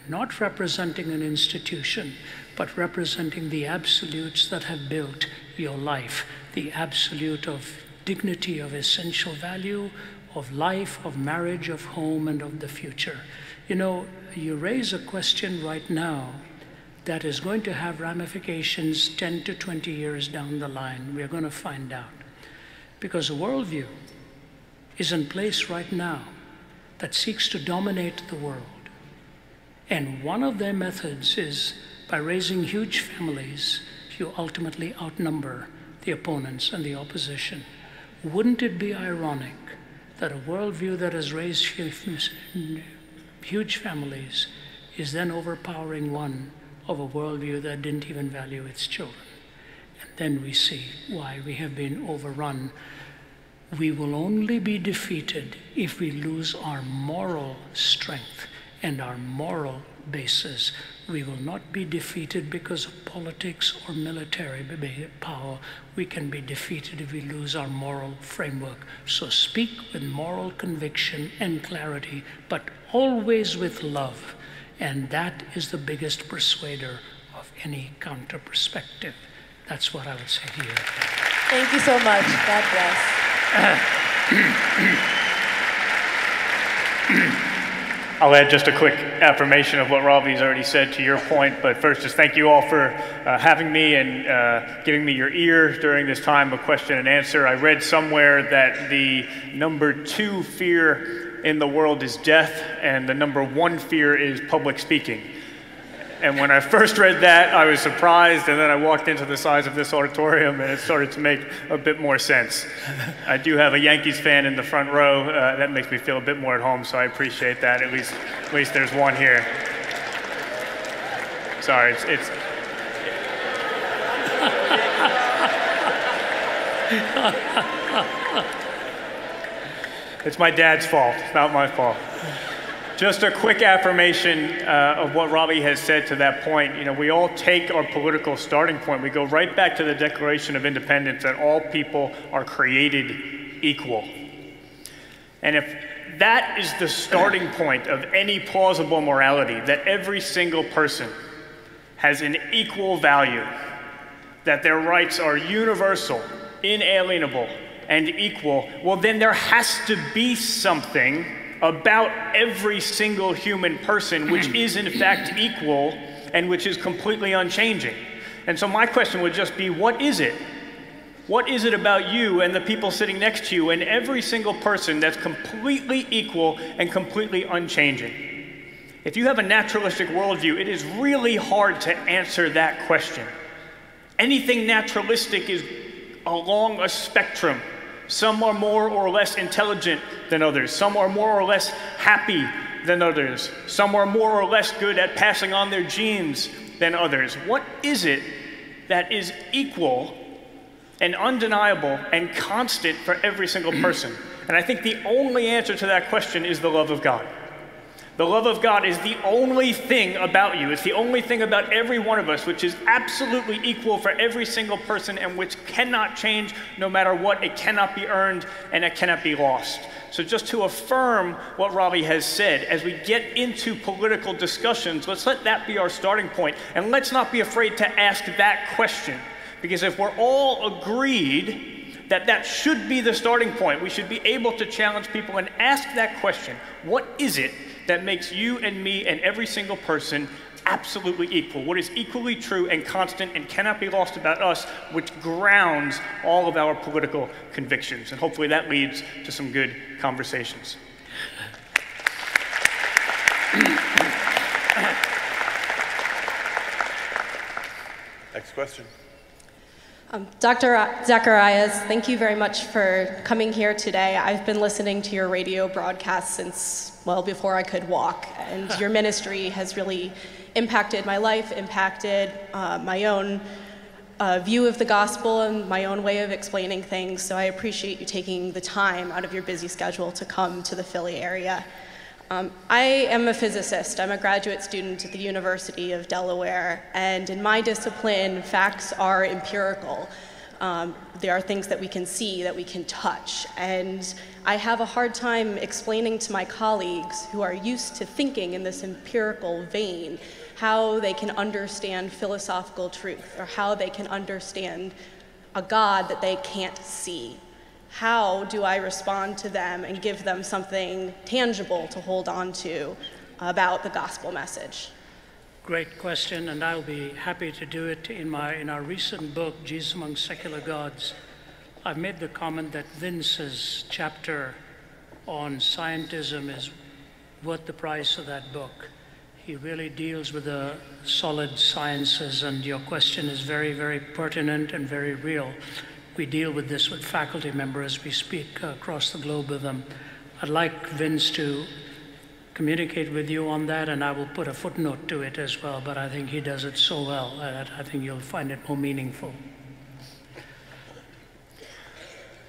not representing an institution, but representing the absolutes that have built your life, the absolute of dignity, of essential value, of life, of marriage, of home, and of the future. You know, you raise a question right now that is going to have ramifications 10 to 20 years down the line. We're going to find out. Because a worldview is in place right now that seeks to dominate the world. And one of their methods is by raising huge families, you ultimately outnumber the opponents and the opposition. Wouldn't it be ironic that a worldview that has raised huge families is then overpowering one of a worldview that didn't even value its children? Then we see why we have been overrun. We will only be defeated if we lose our moral strength and our moral basis. We will not be defeated because of politics or military power. We can be defeated if we lose our moral framework. So speak with moral conviction and clarity, but always with love. And that is the biggest persuader of any counter perspective. That's what I would say to you. Thank you so much. God bless. *clears throat* I'll add just a quick affirmation of what Ravi's already said to your point, but first, just thank you all for uh, having me and uh, giving me your ear during this time of question and answer. I read somewhere that the number two fear in the world is death, and the number one fear is public speaking. And when I first read that, I was surprised, and then I walked into the size of this auditorium, and it started to make a bit more sense. I do have a Yankees fan in the front row. Uh, that makes me feel a bit more at home, so I appreciate that. At least, at least there's one here. Sorry, it's. it's *laughs* it's my dad's fault. It's not my fault. Just a quick affirmation uh, of what Ravi has said to that point. You know, we all take our political starting point. We go right back to the Declaration of Independence that all people are created equal. And if that is the starting point of any plausible morality, that every single person has an equal value, that their rights are universal, inalienable, and equal, well, then there has to be something about every single human person, which hmm. is in fact equal and which is completely unchanging. And so my question would just be what is it? What is it about you and the people sitting next to you and every single person that's completely equal and completely unchanging? If you have a naturalistic worldview, it is really hard to answer that question. Anything naturalistic is along a spectrum some are more or less intelligent than others. Some are more or less happy than others. Some are more or less good at passing on their genes than others. What is it that is equal and undeniable and constant for every single person? And I think the only answer to that question is the love of God. The love of God is the only thing about you. It's the only thing about every one of us which is absolutely equal for every single person and which cannot change no matter what. It cannot be earned and it cannot be lost. So, just to affirm what Ravi has said, as we get into political discussions, let's let that be our starting point. And let's not be afraid to ask that question. Because if we're all agreed that that should be the starting point, we should be able to challenge people and ask that question what is it that makes you and me and every single person absolutely equal. What is equally true and constant and cannot be lost about us, which grounds all of our political convictions. And hopefully that leads to some good conversations. Next question. Um, Dr. Zacharias, thank you very much for coming here today. I've been listening to your radio broadcast since, well, before I could walk, and *laughs* your ministry has really impacted my life, impacted uh, my own uh, view of the gospel and my own way of explaining things. So I appreciate you taking the time out of your busy schedule to come to the Philly area. Um, I am a physicist. I'm a graduate student at the University of Delaware, and in my discipline, facts are empirical. Um, there are things that we can see, that we can touch, and I have a hard time explaining to my colleagues who are used to thinking in this empirical vein how they can understand philosophical truth or how they can understand a God that they can't see how do I respond to them and give them something tangible to hold on to about the gospel message? Great question, and I'll be happy to do it in, my, in our recent book, Jesus Among Secular Gods. I've made the comment that Vince's chapter on scientism is worth the price of that book. He really deals with the solid sciences, and your question is very, very pertinent and very real. We deal with this with faculty members. We speak across the globe with them. I'd like Vince to communicate with you on that, and I will put a footnote to it as well, but I think he does it so well that I think you'll find it more meaningful.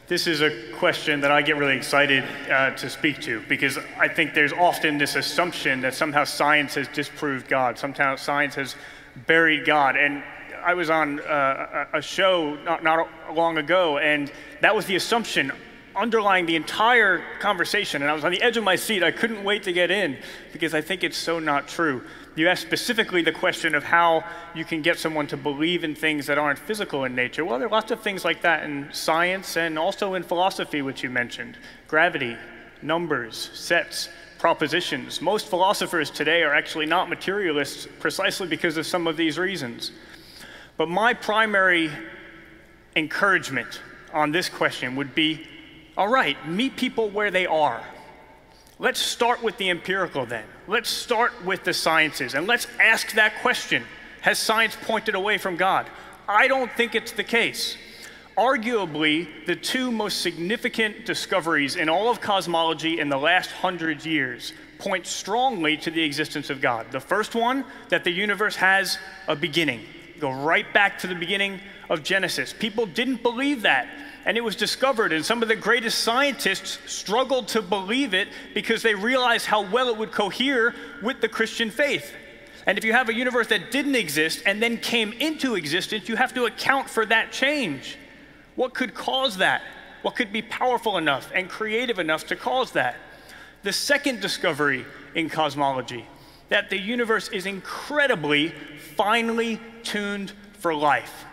This is a question that I get really excited uh, to speak to because I think there's often this assumption that somehow science has disproved God, somehow science has buried God. And I was on uh, a show not, not long ago, and that was the assumption underlying the entire conversation. And I was on the edge of my seat. I couldn't wait to get in because I think it's so not true. You asked specifically the question of how you can get someone to believe in things that aren't physical in nature. Well, there are lots of things like that in science and also in philosophy, which you mentioned gravity, numbers, sets, propositions. Most philosophers today are actually not materialists precisely because of some of these reasons. But my primary encouragement on this question would be all right, meet people where they are. Let's start with the empirical then. Let's start with the sciences and let's ask that question Has science pointed away from God? I don't think it's the case. Arguably, the two most significant discoveries in all of cosmology in the last hundred years point strongly to the existence of God. The first one, that the universe has a beginning. Go right back to the beginning of Genesis. People didn't believe that and it was discovered, and some of the greatest scientists struggled to believe it because they realized how well it would cohere with the Christian faith. And if you have a universe that didn't exist and then came into existence, you have to account for that change. What could cause that? What could be powerful enough and creative enough to cause that? The second discovery in cosmology that the universe is incredibly finely tuned for life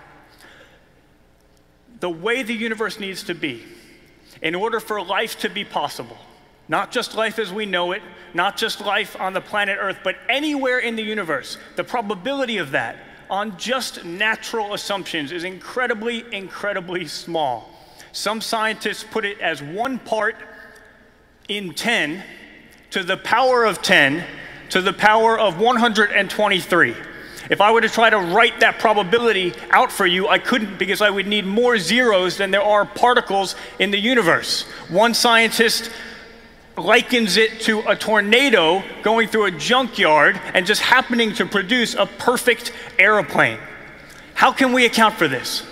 the way the universe needs to be in order for life to be possible. Not just life as we know it, not just life on the planet Earth, but anywhere in the universe. The probability of that on just natural assumptions is incredibly, incredibly small. Some scientists put it as one part in 10 to the power of 10 to the power of 123. If I were to try to write that probability out for you, I couldn't because I would need more zeros than there are particles in the universe. One scientist likens it to a tornado going through a junkyard and just happening to produce a perfect aeroplane. How can we account for this?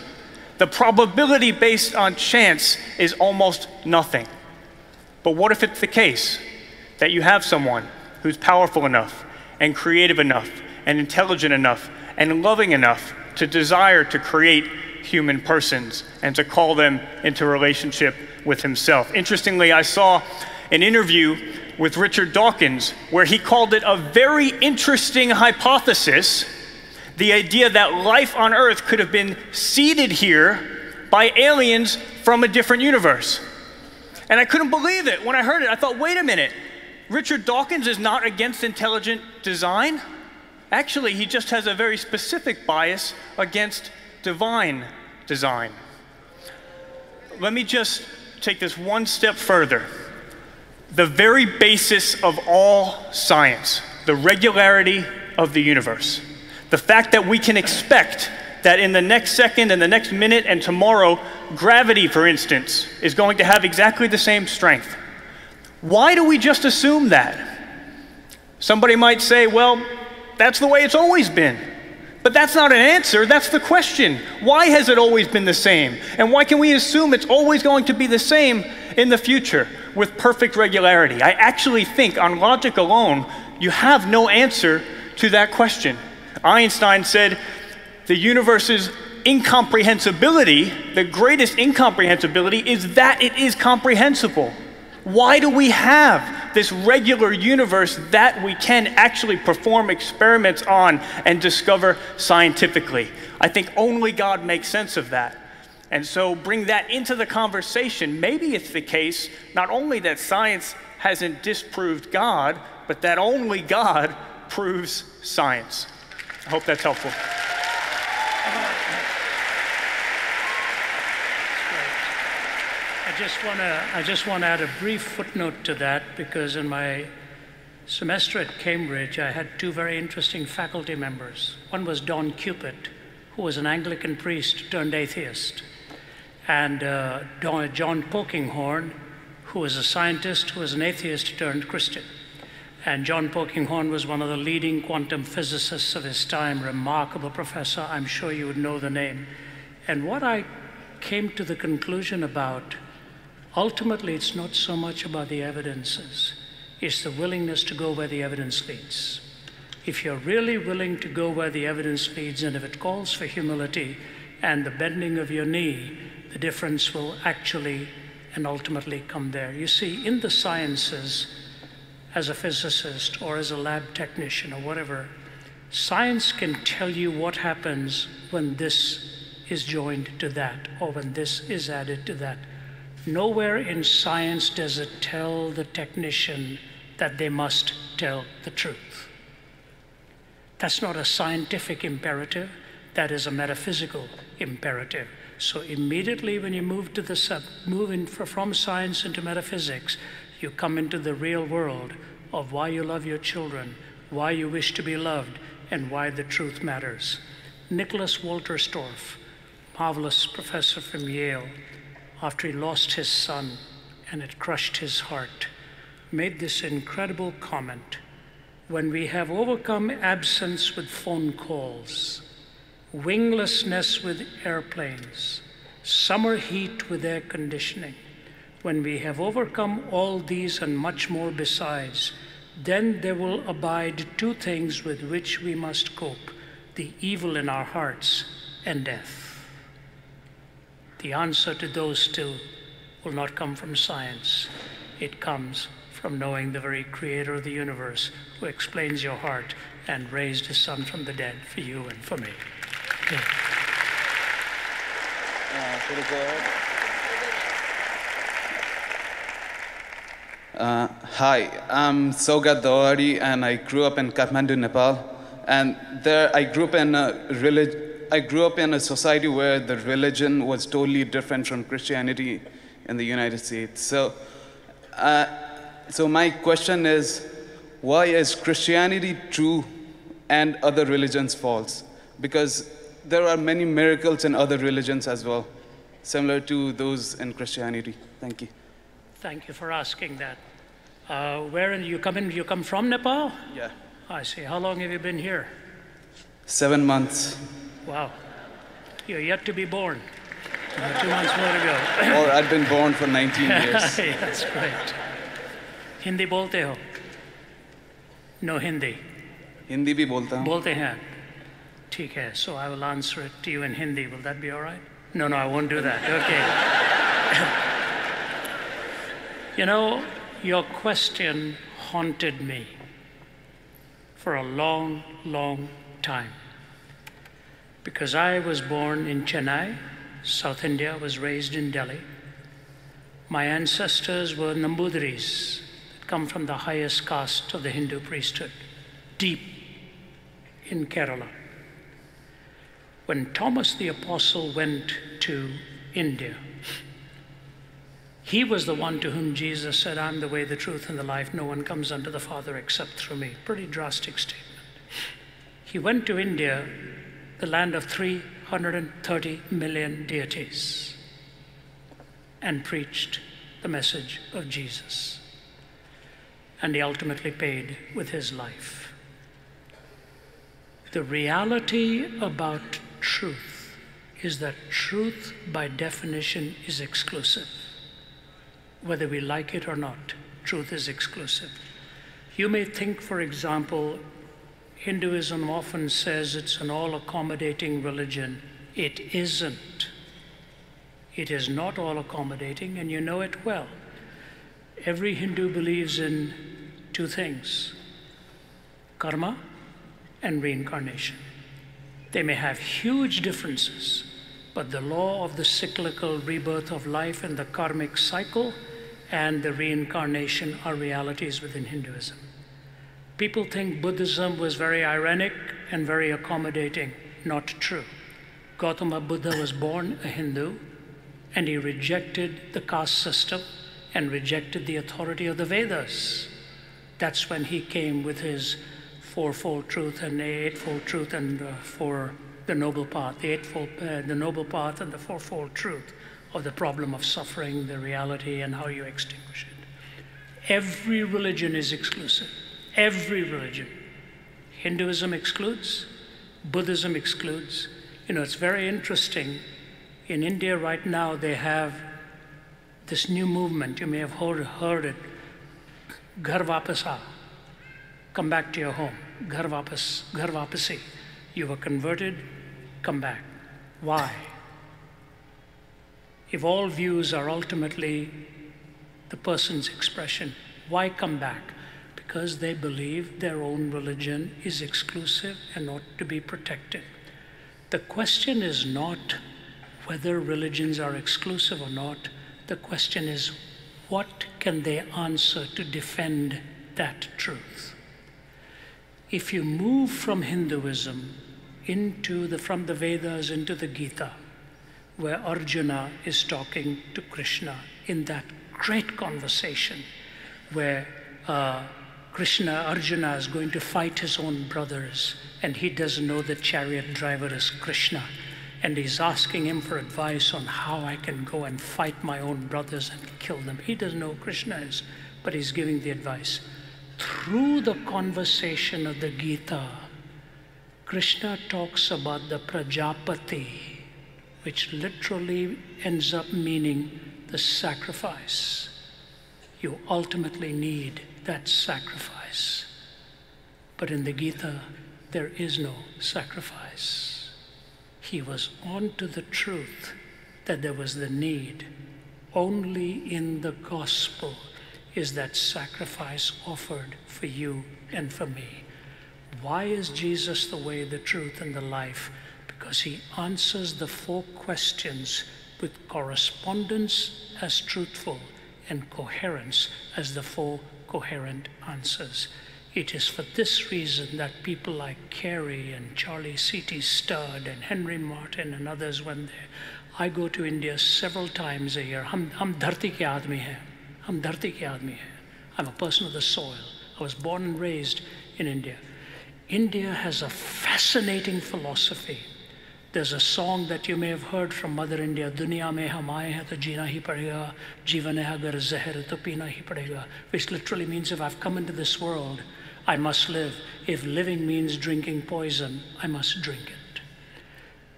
The probability based on chance is almost nothing. But what if it's the case that you have someone who's powerful enough and creative enough and intelligent enough and loving enough to desire to create human persons and to call them into relationship with himself. Interestingly, I saw an interview with Richard Dawkins where he called it a very interesting hypothesis the idea that life on Earth could have been seeded here by aliens from a different universe. And I couldn't believe it when I heard it. I thought, wait a minute, Richard Dawkins is not against intelligent design? Actually, he just has a very specific bias against divine design. Let me just take this one step further. The very basis of all science, the regularity of the universe, the fact that we can expect that in the next second and the next minute and tomorrow, gravity, for instance, is going to have exactly the same strength. Why do we just assume that? Somebody might say, well, that's the way it's always been. But that's not an answer, that's the question. Why has it always been the same? And why can we assume it's always going to be the same in the future with perfect regularity? I actually think, on logic alone, you have no answer to that question. Einstein said the universe's incomprehensibility, the greatest incomprehensibility, is that it is comprehensible. Why do we have this regular universe that we can actually perform experiments on and discover scientifically? I think only God makes sense of that. And so bring that into the conversation. Maybe it's the case not only that science hasn't disproved God, but that only God proves science. I hope that's helpful. Just want to I just want to add a brief footnote to that because in my semester at Cambridge, I had two very interesting faculty members. One was Don Cupitt, who was an Anglican priest turned atheist, and uh, Don, John Polkinghorne, who was a scientist who was an atheist turned Christian. And John Polkinghorne was one of the leading quantum physicists of his time, remarkable professor. I'm sure you would know the name. And what I came to the conclusion about Ultimately, it's not so much about the evidences, it's the willingness to go where the evidence leads. If you're really willing to go where the evidence leads, and if it calls for humility and the bending of your knee, the difference will actually and ultimately come there. You see, in the sciences, as a physicist or as a lab technician or whatever, science can tell you what happens when this is joined to that or when this is added to that. Nowhere in science does it tell the technician that they must tell the truth. That's not a scientific imperative, that is a metaphysical imperative. So immediately when you move to the sub, move in from science into metaphysics, you come into the real world of why you love your children, why you wish to be loved, and why the truth matters. Nicholas Wolterstorff, marvelous professor from Yale, after he lost his son and it crushed his heart, made this incredible comment when we have overcome absence with phone calls, winglessness with airplanes, summer heat with air conditioning, when we have overcome all these and much more besides, then there will abide two things with which we must cope the evil in our hearts and death. The answer to those two will not come from science, it comes from knowing the very creator of the universe who explains your heart and raised his son from the dead for you and for me. Okay. Uh, hi, I'm Sogat Dawari and I grew up in Kathmandu, Nepal. And there I grew up in a relig- I grew up in a society where the religion was totally different from Christianity in the United States. So, uh, so my question is, why is Christianity true and other religions false? Because there are many miracles in other religions as well, similar to those in Christianity. Thank you. Thank you for asking that. Uh, where in, you come in? You come from Nepal? Yeah. I see. How long have you been here? Seven months. Wow. You're yet to be born. Two months more to go. or *laughs* I'd been born for 19 years. *laughs* *laughs* yeah, that's great. Hindi बोलते हो no Hindi Hindi भी बोलता हूँ बोलते हैं ठीक है so I will answer it to you in Hindi will that be all right no no I won't do that okay you know your question haunted me for a long long time because I was born in Chennai South India was raised in Delhi my ancestors were Nambudris come from the highest caste of the Hindu priesthood, deep in Kerala. When Thomas the Apostle went to India, he was the one to whom Jesus said, I'm the way, the truth, and the life. No one comes unto the Father except through me. Pretty drastic statement. He went to India, the land of 330 million deities, and preached the message of Jesus and he ultimately paid with his life. The reality about truth is that truth, by definition, is exclusive. Whether we like it or not, truth is exclusive. You may think, for example, Hinduism often says it's an all accommodating religion. It isn't. It is not all accommodating, and you know it well. Every Hindu believes in two things karma and reincarnation. They may have huge differences, but the law of the cyclical rebirth of life and the karmic cycle and the reincarnation are realities within Hinduism. People think Buddhism was very ironic and very accommodating. Not true. Gautama Buddha was born a Hindu and he rejected the caste system and rejected the authority of the Vedas. That's when he came with his fourfold truth and eightfold truth and uh, for the noble path, the eightfold, uh, the noble path and the fourfold truth of the problem of suffering, the reality, and how you extinguish it. Every religion is exclusive. Every religion. Hinduism excludes, Buddhism excludes. You know, it's very interesting. In India right now, they have this new movement, you may have heard, heard it, Ghar. Come back to your home. Ghar Vapas, Ghar Vapasi. You were converted, come back. Why? If all views are ultimately the person's expression, why come back? Because they believe their own religion is exclusive and ought to be protected. The question is not whether religions are exclusive or not. The question is what can they answer to defend that truth? If you move from Hinduism into the, from the Vedas into the Gita, where Arjuna is talking to Krishna in that great conversation where uh, Krishna, Arjuna is going to fight his own brothers, and he doesn't know the chariot driver is Krishna. And he's asking him for advice on how I can go and fight my own brothers and kill them. He doesn't know Krishna is, but he's giving the advice. Through the conversation of the Gita, Krishna talks about the Prajapati, which literally ends up meaning the sacrifice. You ultimately need that sacrifice. But in the Gita, there is no sacrifice. He was on to the truth that there was the need. Only in the gospel is that sacrifice offered for you and for me. Why is Jesus the way, the truth, and the life? Because he answers the four questions with correspondence as truthful and coherence as the four coherent answers. It is for this reason that people like Carey and Charlie C.T. Studd and Henry Martyn and others, when they, I go to India several times a year, aadmi hai. Aadmi hai. I'm a person of the soil. I was born and raised in India. India has a fascinating philosophy. There's a song that you may have heard from Mother India, Dunya mein hum aaye hain to jeena hi padega, jeevan hai agar zahar to peena hi padega, which literally means if I've come into this world, I must live. If living means drinking poison, I must drink it.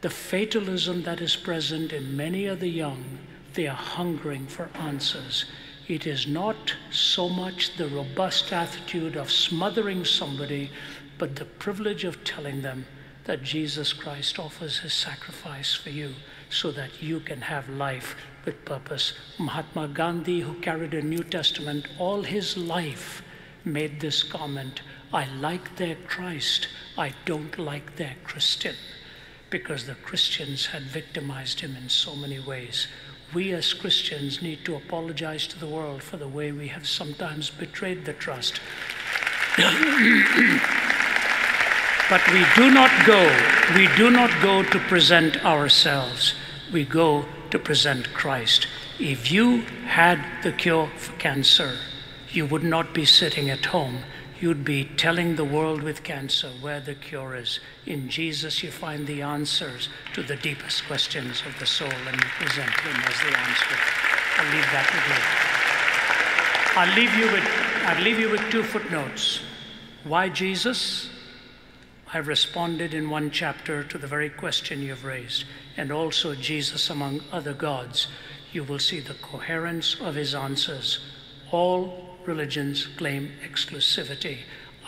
The fatalism that is present in many of the young, they are hungering for answers. It is not so much the robust attitude of smothering somebody, but the privilege of telling them that Jesus Christ offers his sacrifice for you so that you can have life with purpose. Mahatma Gandhi, who carried a New Testament all his life, made this comment I like their Christ, I don't like their Christian, because the Christians had victimized him in so many ways. We as Christians need to apologize to the world for the way we have sometimes betrayed the trust. *clears throat* but we do not go, we do not go to present ourselves. We go to present Christ. If you had the cure for cancer, you would not be sitting at home. You'd be telling the world with cancer where the cure is. In Jesus, you find the answers to the deepest questions of the soul, and you present Him as the answer. I'll leave that with you. I'll leave you with, I'll leave you with two footnotes. Why Jesus? I've responded in one chapter to the very question you've raised, and also Jesus among other gods. You will see the coherence of his answers. All religions claim exclusivity.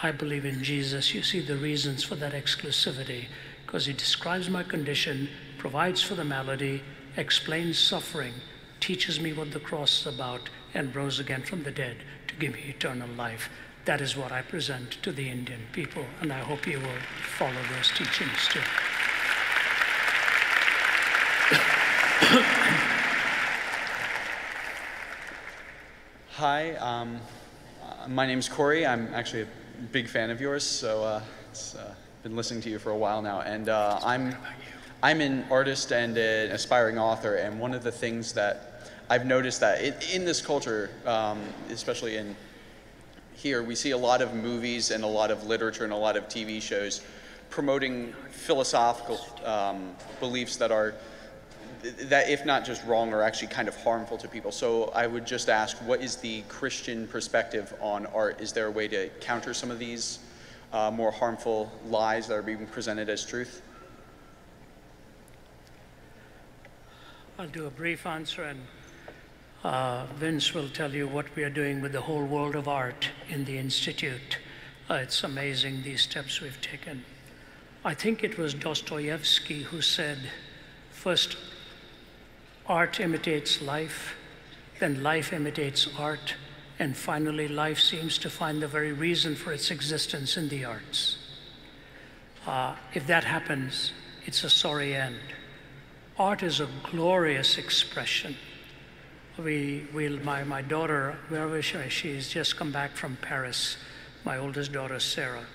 I believe in Jesus. You see the reasons for that exclusivity because he describes my condition, provides for the malady, explains suffering, teaches me what the cross is about, and rose again from the dead to give me eternal life. That is what I present to the Indian people, and I hope you will follow those teachings too. *coughs* Hi, um, uh, my name's Corey. I'm actually a big fan of yours, so uh, it's uh, been listening to you for a while now. And uh, I'm, I'm an artist and an aspiring author, and one of the things that I've noticed that in, in this culture, um, especially in here, we see a lot of movies and a lot of literature and a lot of TV shows promoting philosophical um, beliefs that are that if not just wrong are actually kind of harmful to people. So I would just ask, what is the Christian perspective on art? Is there a way to counter some of these uh, more harmful lies that are being presented as truth? I'll do a brief answer and Uh, Vince will tell you what we are doing with the whole world of art in the Institute. Uh, it's amazing these steps we've taken. I think it was Dostoevsky who said, first, art imitates life, then life imitates art, and finally, life seems to find the very reason for its existence in the arts. Uh, if that happens, it's a sorry end. Art is a glorious expression. We, we my, my daughter, wherever she, she's just come back from Paris, my oldest daughter, Sarah.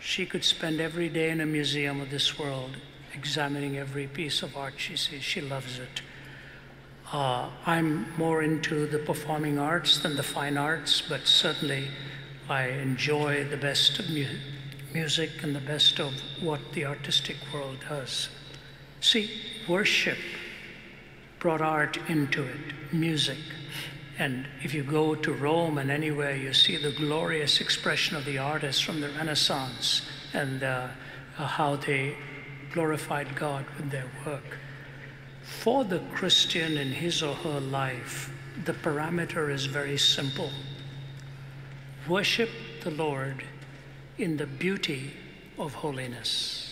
She could spend every day in a museum of this world examining every piece of art she sees. She loves it. Uh, I'm more into the performing arts than the fine arts, but certainly I enjoy the best of mu music and the best of what the artistic world does. See, worship brought art into it, music. And if you go to Rome and anywhere, you see the glorious expression of the artists from the Renaissance and uh, how they glorified God with their work. For the Christian in his or her life, the parameter is very simple. Worship the Lord in the beauty of holiness.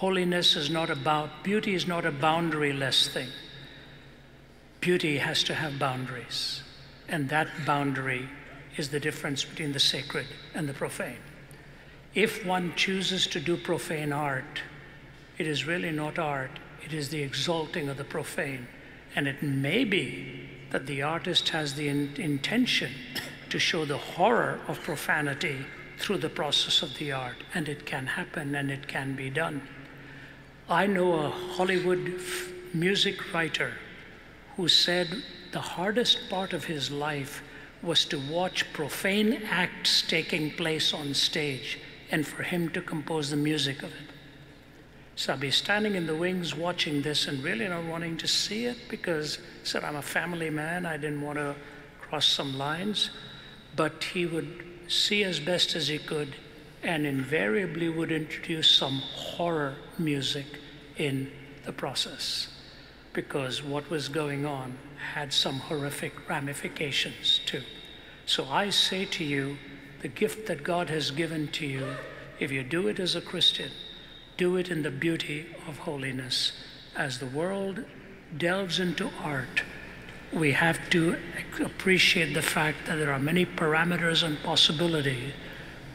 Holiness is not about, beauty is not a boundaryless thing. Beauty has to have boundaries, and that boundary is the difference between the sacred and the profane. If one chooses to do profane art, it is really not art, it is the exalting of the profane. And it may be that the artist has the in intention to show the horror of profanity through the process of the art, and it can happen and it can be done. I know a Hollywood music writer who said the hardest part of his life was to watch profane acts taking place on stage and for him to compose the music of it. So I'll be standing in the wings watching this and really not wanting to see it because said I'm a family man. I didn't want to cross some lines. But he would see as best as he could and invariably would introduce some horror music in the process because what was going on had some horrific ramifications too. So I say to you, the gift that God has given to you, if you do it as a Christian, do it in the beauty of holiness. As the world delves into art, we have to appreciate the fact that there are many parameters and possibilities,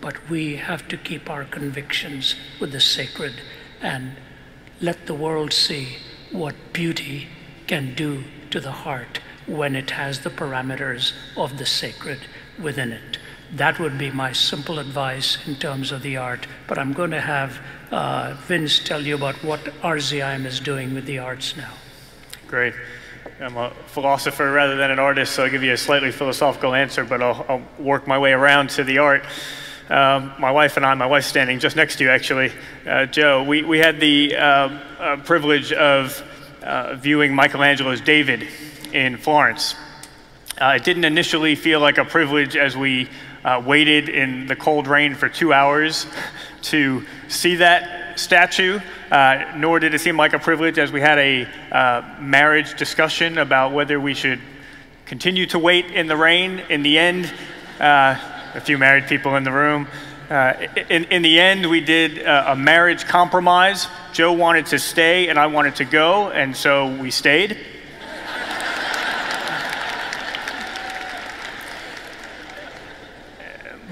but we have to keep our convictions with the sacred and let the world see what beauty can do to the heart when it has the parameters of the sacred within it. That would be my simple advice in terms of the art. But I'm going to have uh, Vince tell you about what RZIM is doing with the arts now. Great. I'm a philosopher rather than an artist, so I'll give you a slightly philosophical answer, but I'll, I'll work my way around to the art. Um, my wife and I, my wife's standing just next to you actually, uh, Joe, we, we had the uh, uh, privilege of uh, viewing Michelangelo's David in Florence. Uh, it didn't initially feel like a privilege as we uh, waited in the cold rain for two hours *laughs* to see that statue, uh, nor did it seem like a privilege as we had a uh, marriage discussion about whether we should continue to wait in the rain. In the end, uh, a few married people in the room. Uh, in, in the end, we did uh, a marriage compromise. Joe wanted to stay and I wanted to go, and so we stayed.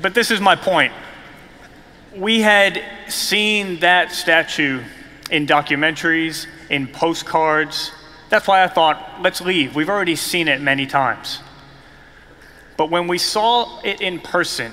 but this is my point. We had seen that statue in documentaries, in postcards. That's why I thought, let's leave. We've already seen it many times. But when we saw it in person,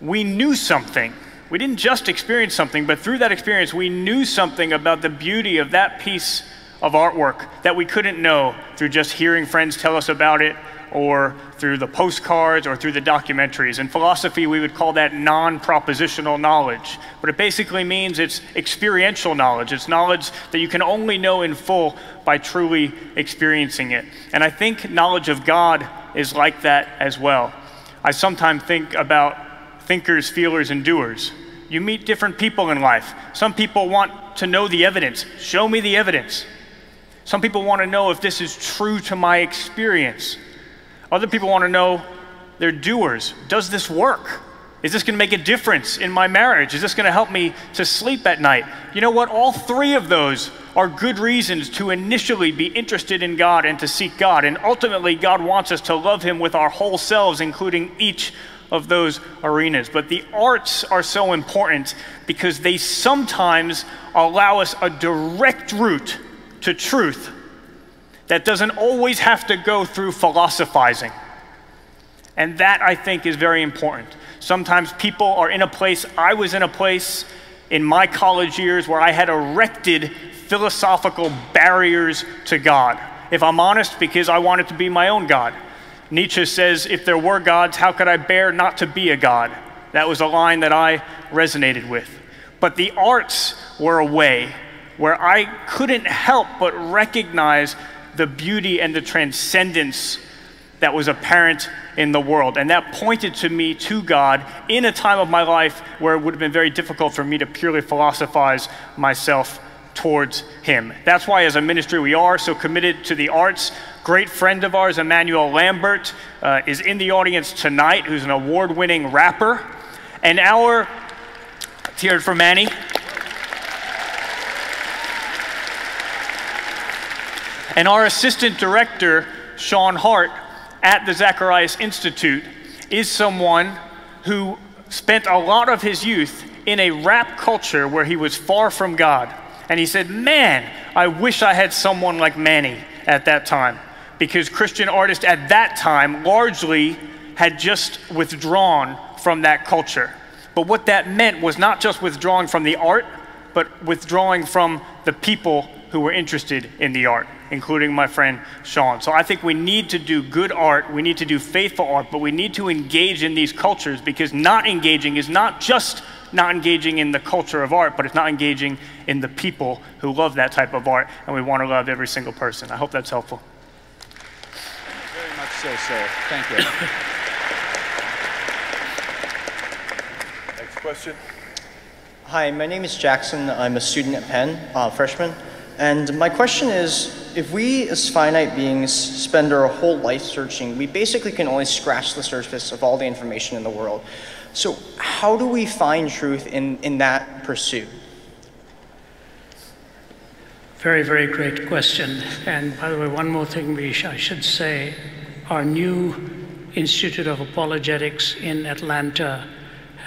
we knew something. We didn't just experience something, but through that experience, we knew something about the beauty of that piece of artwork that we couldn't know through just hearing friends tell us about it or through the postcards or through the documentaries. In philosophy, we would call that non propositional knowledge. But it basically means it's experiential knowledge. It's knowledge that you can only know in full by truly experiencing it. And I think knowledge of God is like that as well. I sometimes think about thinkers, feelers, and doers. You meet different people in life. Some people want to know the evidence. Show me the evidence. Some people want to know if this is true to my experience. Other people want to know they're doers. Does this work? Is this going to make a difference in my marriage? Is this going to help me to sleep at night? You know what? All three of those are good reasons to initially be interested in God and to seek God. And ultimately, God wants us to love Him with our whole selves, including each of those arenas. But the arts are so important because they sometimes allow us a direct route to truth that doesn't always have to go through philosophizing. And that, I think, is very important. Sometimes people are in a place, I was in a place in my college years where I had erected philosophical barriers to God. If I'm honest, because I wanted to be my own God. Nietzsche says, If there were gods, how could I bear not to be a God? That was a line that I resonated with. But the arts were a way where I couldn't help but recognize the beauty and the transcendence that was apparent in the world. And that pointed to me to God in a time of my life where it would have been very difficult for me to purely philosophize myself towards Him. That's why, as a ministry, we are so committed to the arts. Great friend of ours, Emmanuel Lambert, uh, is in the audience tonight, who's an award winning rapper. And our, it for Manny. And our assistant director, Sean Hart, at the Zacharias Institute is someone who spent a lot of his youth in a rap culture where he was far from God. And he said, Man, I wish I had someone like Manny at that time. Because Christian artists at that time largely had just withdrawn from that culture. But what that meant was not just withdrawing from the art, but withdrawing from the people who were interested in the art including my friend Sean. So I think we need to do good art, we need to do faithful art, but we need to engage in these cultures because not engaging is not just not engaging in the culture of art, but it's not engaging in the people who love that type of art, and we want to love every single person. I hope that's helpful. Very much so, sir. Thank you. Next question. Hi, my name is Jackson. I'm a student at Penn, uh, freshman. And my question is if we as finite beings spend our whole life searching, we basically can only scratch the surface of all the information in the world. So, how do we find truth in, in that pursuit? Very, very great question. And by the way, one more thing I should say our new Institute of Apologetics in Atlanta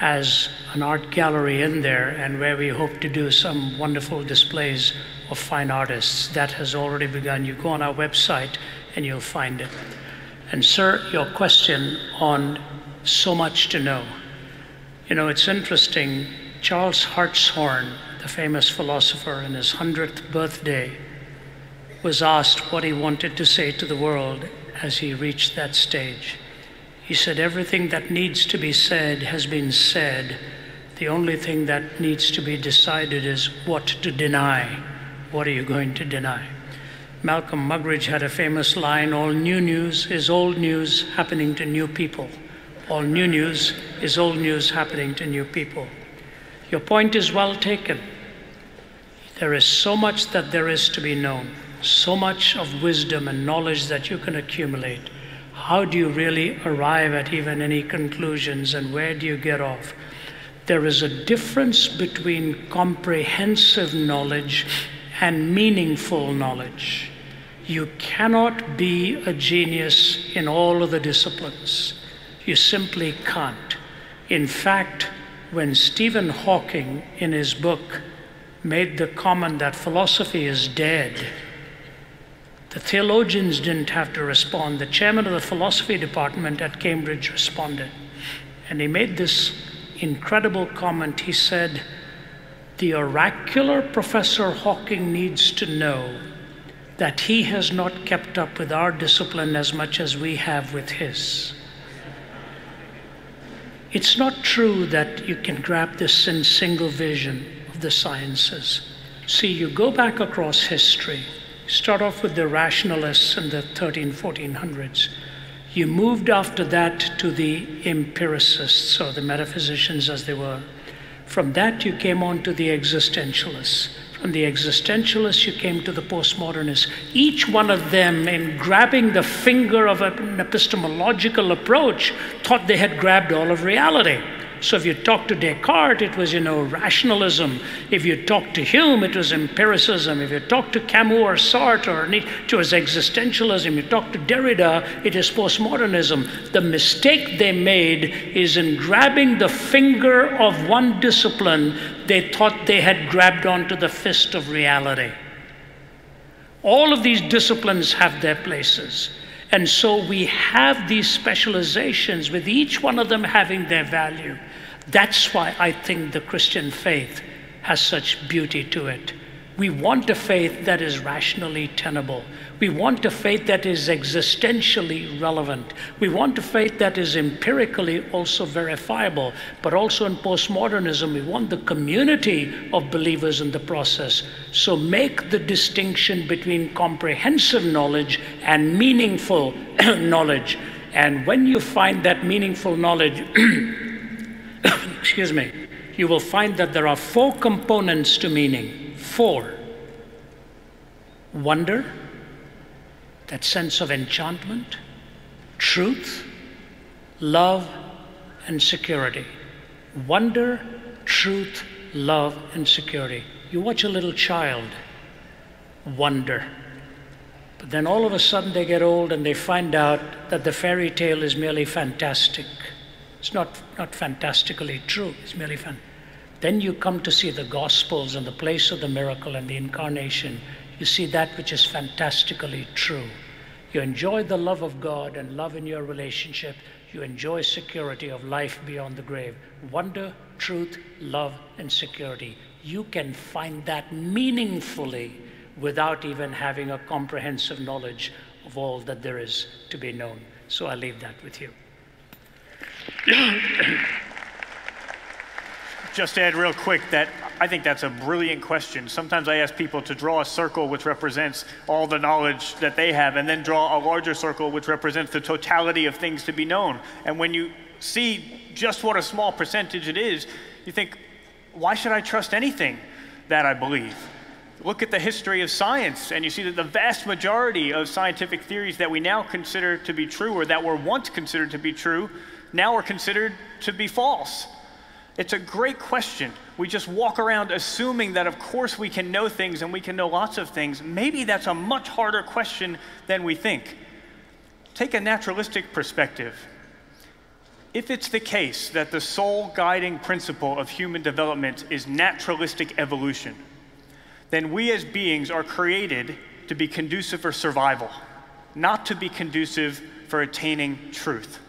has an art gallery in there, and where we hope to do some wonderful displays of fine artists. That has already begun. You go on our website and you'll find it. And, sir, your question on so much to know. You know, it's interesting. Charles Hartshorne, the famous philosopher, in his 100th birthday, was asked what he wanted to say to the world as he reached that stage. He said, Everything that needs to be said has been said. The only thing that needs to be decided is what to deny. What are you going to deny? Malcolm Muggeridge had a famous line All new news is old news happening to new people. All new news is old news happening to new people. Your point is well taken. There is so much that there is to be known, so much of wisdom and knowledge that you can accumulate. How do you really arrive at even any conclusions and where do you get off? There is a difference between comprehensive knowledge and meaningful knowledge. You cannot be a genius in all of the disciplines. You simply can't. In fact, when Stephen Hawking, in his book, made the comment that philosophy is dead, the theologians didn't have to respond. The chairman of the philosophy department at Cambridge responded. And he made this incredible comment. He said, the oracular Professor Hawking needs to know that he has not kept up with our discipline as much as we have with his. It's not true that you can grab this in single vision of the sciences. See, you go back across history, start off with the rationalists in the 13, 1400s. You moved after that to the empiricists, or the metaphysicians as they were. From that, you came on to the existentialists. From the existentialists, you came to the postmodernists. Each one of them, in grabbing the finger of an epistemological approach, thought they had grabbed all of reality. So if you talk to Descartes, it was, you know, rationalism. If you talk to Hume, it was empiricism. If you talk to Camus or Sartre, or it was existentialism. You talk to Derrida, it is postmodernism. The mistake they made is in grabbing the finger of one discipline, they thought they had grabbed onto the fist of reality. All of these disciplines have their places. And so we have these specializations with each one of them having their value. That's why I think the Christian faith has such beauty to it. We want a faith that is rationally tenable. We want a faith that is existentially relevant. We want a faith that is empirically also verifiable. But also in postmodernism, we want the community of believers in the process. So make the distinction between comprehensive knowledge and meaningful *clears throat* knowledge. And when you find that meaningful knowledge, *clears throat* *coughs* excuse me, you will find that there are four components to meaning. Four. Wonder, that sense of enchantment, truth, love, and security. Wonder, truth, love, and security. You watch a little child, wonder. But then all of a sudden they get old and they find out that the fairy tale is merely fantastic. It's not, not fantastically true, it's merely fun. Then you come to see the Gospels and the place of the miracle and the incarnation. You see that which is fantastically true. You enjoy the love of God and love in your relationship. You enjoy security of life beyond the grave. Wonder, truth, love, and security. You can find that meaningfully without even having a comprehensive knowledge of all that there is to be known. So I leave that with you. *coughs* Just add real quick that I think that's a brilliant question. Sometimes I ask people to draw a circle which represents all the knowledge that they have, and then draw a larger circle which represents the totality of things to be known. And when you see just what a small percentage it is, you think, why should I trust anything that I believe? Look at the history of science, and you see that the vast majority of scientific theories that we now consider to be true or that were once considered to be true now are considered to be false? It's a great question. We just walk around assuming that, of course, we can know things and we can know lots of things. Maybe that's a much harder question than we think. Take a naturalistic perspective. If it's the case that the sole guiding principle of human development is naturalistic evolution, then we as beings are created to be conducive for survival, not to be conducive for attaining truth.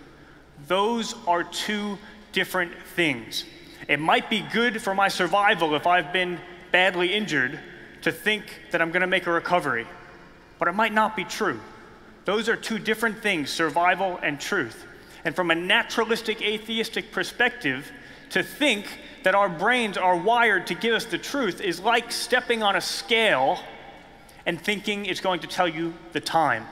Those are two different things. It might be good for my survival if I've been badly injured to think that I'm going to make a recovery, but it might not be true. Those are two different things survival and truth. And from a naturalistic atheistic perspective, to think that our brains are wired to give us the truth is like stepping on a scale and thinking it's going to tell you the time.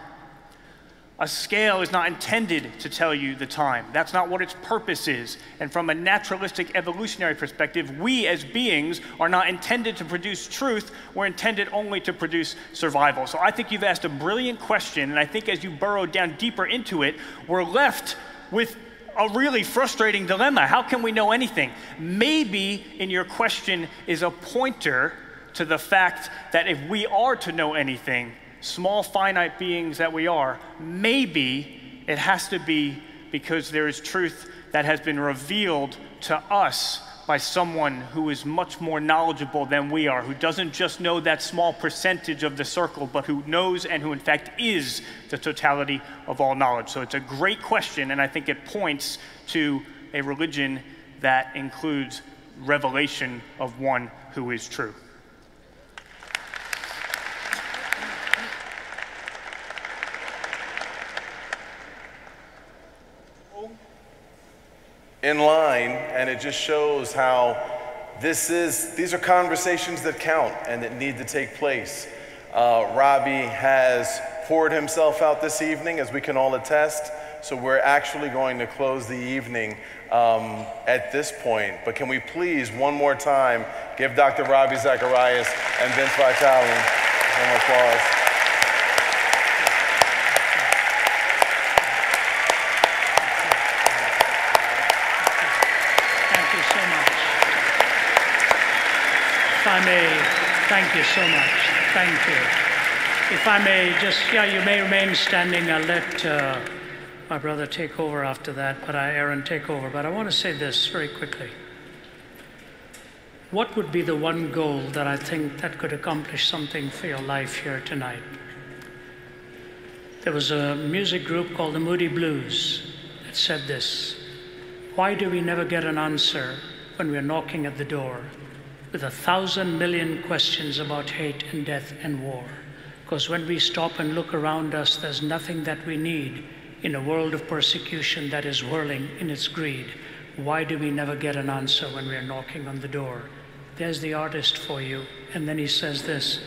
A scale is not intended to tell you the time. That's not what its purpose is. And from a naturalistic evolutionary perspective, we as beings are not intended to produce truth, we're intended only to produce survival. So I think you've asked a brilliant question, and I think as you burrow down deeper into it, we're left with a really frustrating dilemma. How can we know anything? Maybe in your question is a pointer to the fact that if we are to know anything, small finite beings that we are, maybe it has to be because there is truth that has been revealed to us by someone who is much more knowledgeable than we are, who doesn't just know that small percentage of the circle, but who knows and who, in fact, is the totality of all knowledge. So it's a great question, and I think it points to a religion that includes revelation of one who is true. In line, and it just shows how this is, these are conversations that count and that need to take place. Uh, Ravi has poured himself out this evening, as we can all attest. So we're actually going to close the evening um, at this point. But can we please, one more time, give Dr. Ravi Zacharias and Vince Vitale some applause. Thank you so much. If I may, thank you so much. Thank you. If I may just, yeah, you may remain standing. I'll let uh, my brother take over after that, but I, Aaron, take over. But I want to say this very quickly. What would be the one goal that I think that could accomplish something for your life here tonight? There was a music group called the Moody Blues that said this Why do we never get an answer when we're knocking at the door with a thousand million questions about hate and death and war? Because when we stop and look around us, there's nothing that we need in a world of persecution that is whirling in its greed. Why do we never get an answer when we're knocking on the door? There's the artist for you. And then he says this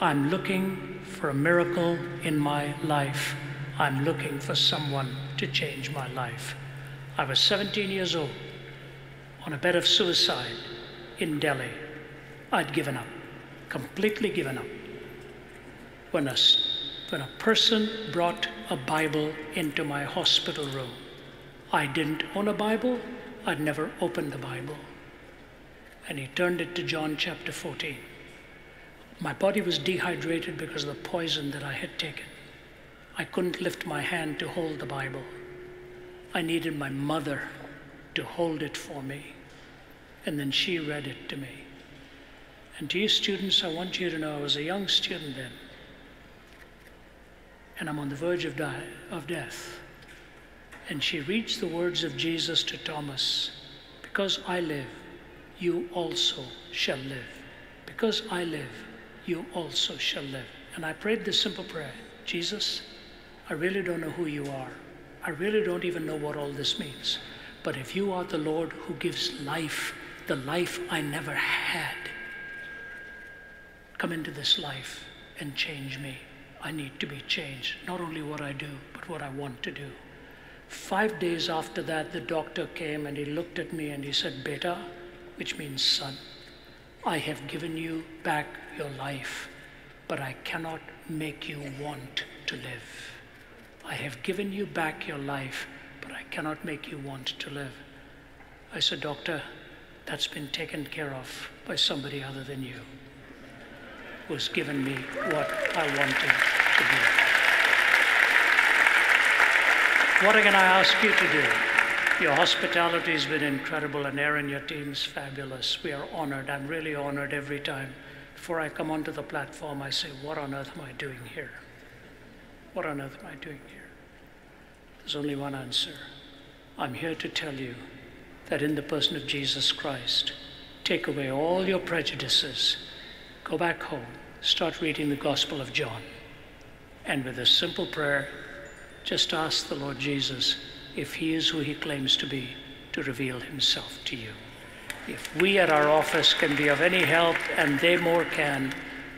I'm looking for a miracle in my life. I'm looking for someone to change my life. I was 17 years old on a bed of suicide in Delhi. I'd given up, completely given up. When a, when a person brought a Bible into my hospital room, I didn't own a Bible, I'd never opened the Bible. And he turned it to John chapter 14. My body was dehydrated because of the poison that I had taken. I couldn't lift my hand to hold the Bible. I needed my mother to hold it for me. And then she read it to me. And to you students, I want you to know I was a young student then. And I'm on the verge of, die, of death. And she reads the words of Jesus to Thomas Because I live, you also shall live. Because I live, you also shall live. And I prayed this simple prayer Jesus, I really don't know who you are. I really don't even know what all this means. But if you are the Lord who gives life, the life I never had, come into this life and change me. I need to be changed. Not only what I do, but what I want to do. Five days after that, the doctor came and he looked at me and he said, Beta, which means son, I have given you back your life, but I cannot make you want to live. I have given you back your life, but I cannot make you want to live. I said, Doctor, that's been taken care of by somebody other than you, who's given me what I wanted to do. What can I ask you to do? Your hospitality has been incredible, and Aaron, your team's fabulous. We are honored. I'm really honored every time. Before I come onto the platform, I say, What on earth am I doing here? What on earth am I doing here? There's only one answer. I'm here to tell you that in the person of Jesus Christ, take away all your prejudices, go back home, start reading the Gospel of John, and with a simple prayer, just ask the Lord Jesus if he is who he claims to be to reveal himself to you. If we at our office can be of any help and they more can,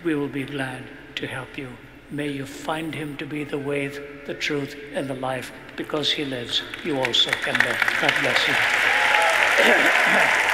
we will be glad to help you. May you find him to be the way, the truth, and the life. Because he lives, you also can live. God bless you. Obrigado. *coughs*